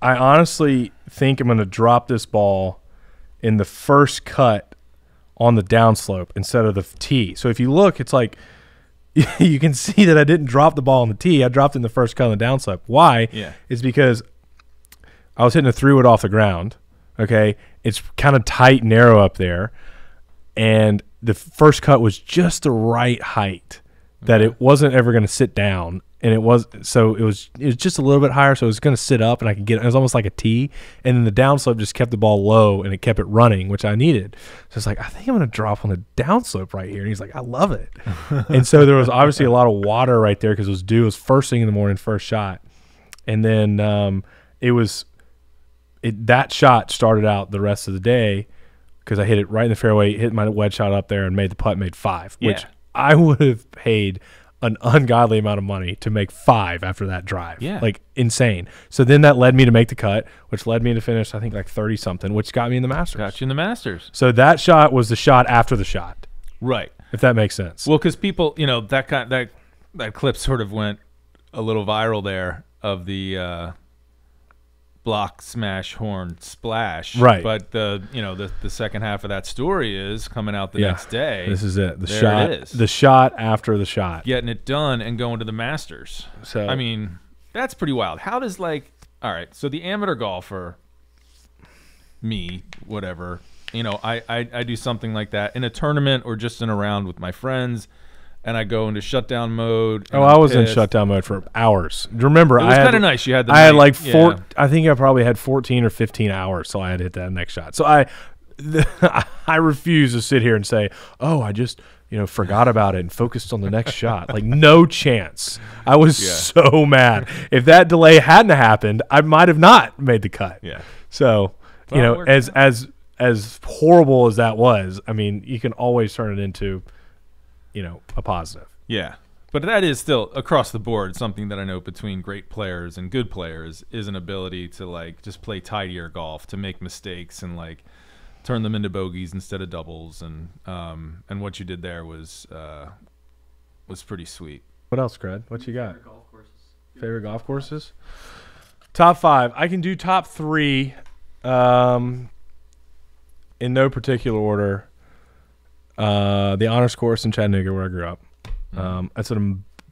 I honestly think I'm going to drop this ball in the first cut on the downslope instead of the tee. So if you look, it's like you can see that I didn't drop the ball on the tee. I dropped in the first cut on the downslope. Why? Yeah. Is because I was hitting a three wood off the ground. Okay. It's kind of tight, narrow up there. And the first cut was just the right height that it wasn't ever going to sit down. And it was so it was it was just a little bit higher, so it was going to sit up, and I could get it. It was almost like a tee, and then the downslope just kept the ball low, and it kept it running, which I needed. So it's like I think I'm going to drop on the downslope right here, and he's like, I love it. and so there was obviously a lot of water right there because it was due. It was first thing in the morning, first shot, and then um, it was it that shot started out the rest of the day because I hit it right in the fairway, hit my wedge shot up there, and made the putt, made five, which I would have paid an ungodly amount of money to make five after that drive. Yeah. like insane. So then that led me to make the cut, which led me to finish I think like thirty something, which got me in the Masters. Got you in the Masters. So that shot was the shot after the shot, Right. if that makes sense. Well, because people, you know, that kind that that clip sort of went a little viral there of the uh, block smash horn splash. Right. But the you know the the second half of that story is coming out the Yeah. next day. this is it. The There shot. it is. The shot after the shot. getting it done and going to the Masters. So I mean, that's pretty wild. How does like all right, so the amateur golfer, me, whatever, you know, I, I I do something like that in a tournament or just in a round with my friends, and I go into shutdown mode. Oh, I'm I was in shutdown mode for hours. Remember, It was kind of nice. You had the I had like four. yeah. I think I probably had fourteen or fifteen hours till I had to hit that next shot. So I, I refuse to sit here and say, "Oh, I just you know forgot about it and focused on the next shot." Like no chance. I was Yeah. so mad. If that delay hadn't happened, I might have not made the cut. Yeah. So you know, as out. as as horrible as that was, I mean, you can always turn it into, you know, a positive. Yeah. But that is still across the board something that I know between great players and good players is an ability to like just play tidier golf, to make mistakes and like turn them into bogeys instead of doubles and um and what you did there was uh was pretty sweet. What else, Cred? What you got? Favorite golf courses? Top five. I can do top three, um, in no particular order. Uh, the honors course in Chattanooga, where I grew up. Um, that's a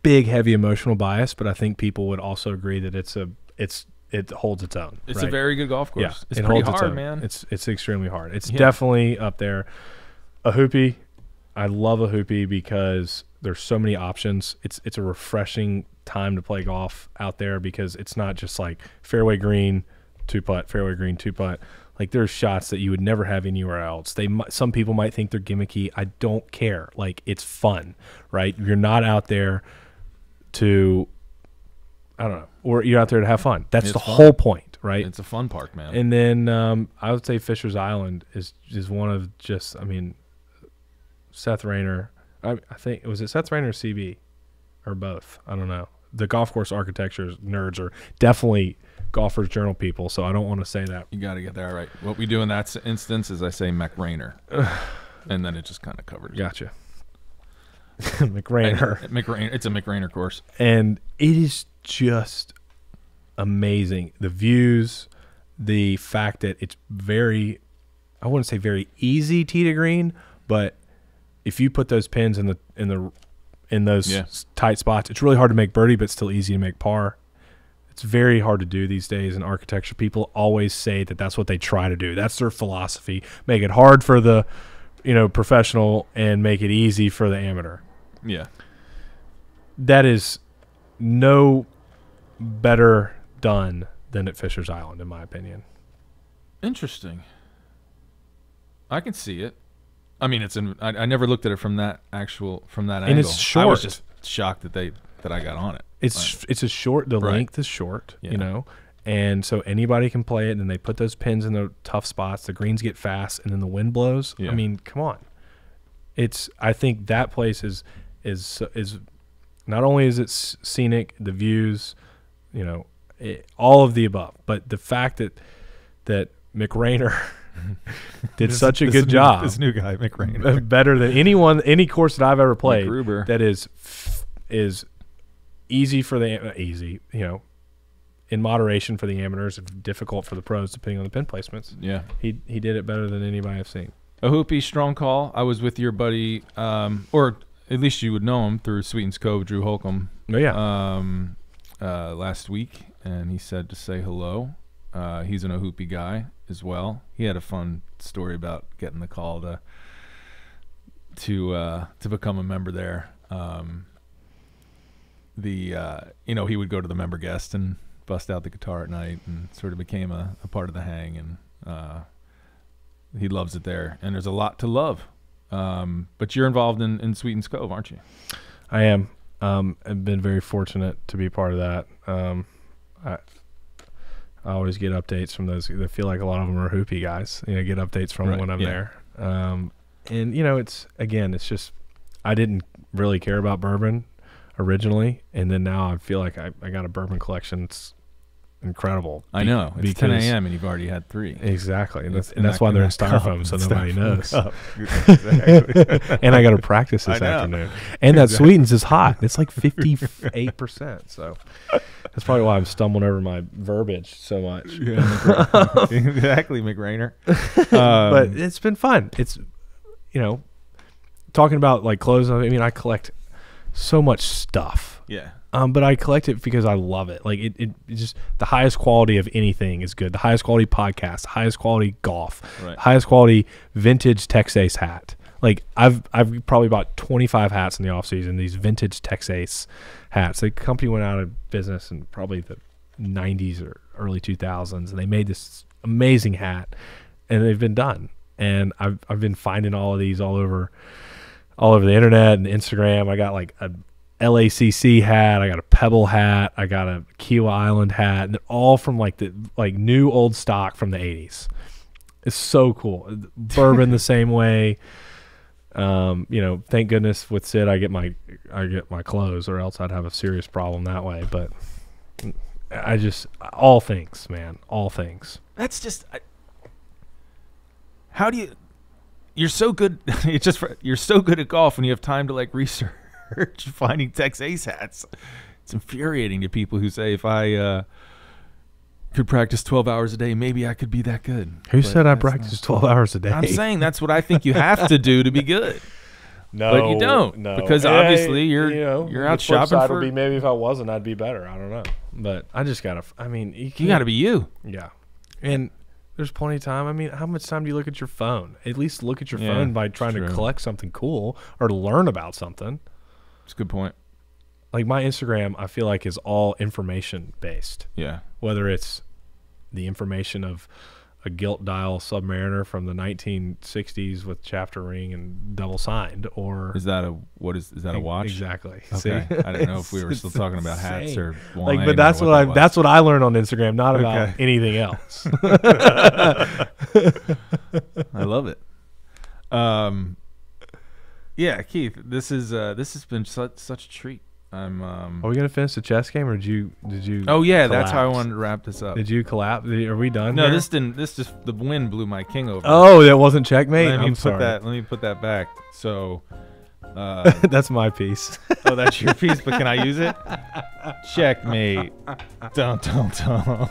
big, heavy emotional bias, but I think people would also agree that it's a it's it holds its own. It's a very good golf course. yeah, it's it pretty holds its hard, own. man. It's it's extremely hard. It's Yeah. definitely up there. Ohoopee, I love Ohoopee because there's so many options. It's it's a refreshing time to play golf out there because it's not just like fairway green, two putt, fairway green, two putt. Like there's shots that you would never have anywhere else. They some people might think they're gimmicky. I don't care. Like it's fun, right? You're not out there to I don't know, or you're out there to have fun. That's It's the fun. whole point, right? it's a fun park, man. And then um, I would say Fisher's Island is is one of just I mean Seth Raynor. I, I think was it Seth Raynor or CB or both. I don't know. The golf course architecture nerds are definitely golfers journal people, so I don't want to say that. you got to get that right. What we do in that instance is I say McRainer. and then it just kind of covers. Gotcha. McRainer. McRainer. It's a McRainer course. and it is just amazing the views the fact that it's very i wouldn't say very easy tee to green but if you put those pins in the in the in those Yeah. tight spots it's really hard to make birdie but still easy to make par it's very hard to do these days in architecture people always say that that's what they try to do that's their philosophy make it hard for the you know professional and make it easy for the amateur Yeah. that is no better done than at Fisher's Island, in my opinion. Interesting. I can see it. I mean, it's in. I, I never looked at it from that actual from that And angle. it's I was just shocked that they that I got on it. It's it's a short. The Right. length is short. Yeah. You know, and so anybody can play it. And they put those pins in the tough spots. The greens get fast, and then the wind blows. Yeah. I mean, come on. It's. I think that place is is is not only is it scenic, the views, you know, it, all of the above, but the fact that that McRainer did This- such a good new- job. This new guy, McRainer. better than anyone any course that I've ever played that is f- is easy for the uh, easy you know in moderation for the amateurs, difficult for the pros, depending on the pin placements. Yeah. He he did it better than anybody I've seen. Ohoopee strong call. I was with your buddy, um, or at least you would know him through Sweetens Cove, Drew Holcomb, But yeah, um, uh, last week, and he said to say hello. Uh, he's an Ohoopee guy as well. He had a fun story about getting the call to to uh, to become a member there. Um, the uh, you know he would go to the member guest and bust out the guitar at night, and sort of became a, a part of the hang, and uh, he loves it there. And there's a lot to love. Um, but you're involved in, in Sweetens Cove, aren't you? I am. Um, I've been very fortunate to be part of that. Um, I, I always get updates from those. I feel like a lot of them are Ohoopee guys. You know, get updates from Right, when I'm yeah. there. Um, and you know, it's again, it's just I didn't really care about bourbon originally, and then now I feel like I, I got a bourbon collection. It's incredible. I know. It's 10 a.m. and you've already had three. Exactly, and that's, and that's why they're in styrofoam, so nobody knows. and I got to practice this afternoon. And that sweetens is hot. It's like fifty eight percent. So that's probably why I'm stumbling over my verbiage so much. exactly, McRainer. Um, but it's been fun. It's you know talking about like clothes. I mean, I collect so much stuff. yeah, Um, but I collect it because I love it. Like it, it, it just the highest quality of anything is good. The highest quality podcast, highest quality golf, Right. highest quality vintage Tex Ace hat. Like I've I've probably bought 25 hats in the off season. These vintage Tex Ace hats. The company went out of business in probably the 90s or early 2000s, and they made this amazing hat, and they've been done. And I've I've been finding all of these all over all over the internet and Instagram. I got like a LACC hat, I got a Pebble hat, I got a Kiawah Island hat, and all from like the like new old stock from the 80s. It's so cool. Bourbon the same way. Um, you know, thank goodness with Sid I get my I get my clothes or else I'd have a serious problem that way, but I just all things, man, all things. that's just. I, how do you? You're so good. It's just for, you're so good at golf, and you have time to like research finding Tex Ace hats. It's infuriating to people who say if I uh, could practice 12 hours a day, maybe I could be that good. Who But said I that's practice 12 hours a day? I'm saying that's what I think you have to do to be good. No, But you don't, no, because Hey, obviously you're- you know, you're out flip shopping for. Would be maybe if I wasn't, I'd be better. I don't know, but I just gotta. I mean, you, You got to be you. Yeah, and there's plenty of time. I mean, how much time do you look at your phone? At least look at your Yeah, phone by trying to collect something cool or learn about something. It's a good point. Like my Instagram, I feel like is all information based. Yeah. Whether it's the information of a gilt dial Submariner from the 1960s with chapter ring and double signed, or Is that a what is is that a watch? Exactly. Okay. See? I didn't know if we were still talking about hats or like, but that's what, that I was. that's what I learned on Instagram, not about Okay. anything else. I love it. Um, yeah, Keith, this is uh, this has been such such a treat. I'm. Um, Are we gonna finish the chess game, or did you did you? oh yeah, that's how I collapse? wanted to wrap this up. Did you collapse? Are we done? No, here? this didn't. This just the wind blew my king over. Oh, that wasn't checkmate. let me I'm put sorry. that. Let me put that back. So. Uh, that's my piece. oh, that's your piece, but can I use it? Checkmate. Dun dun dun.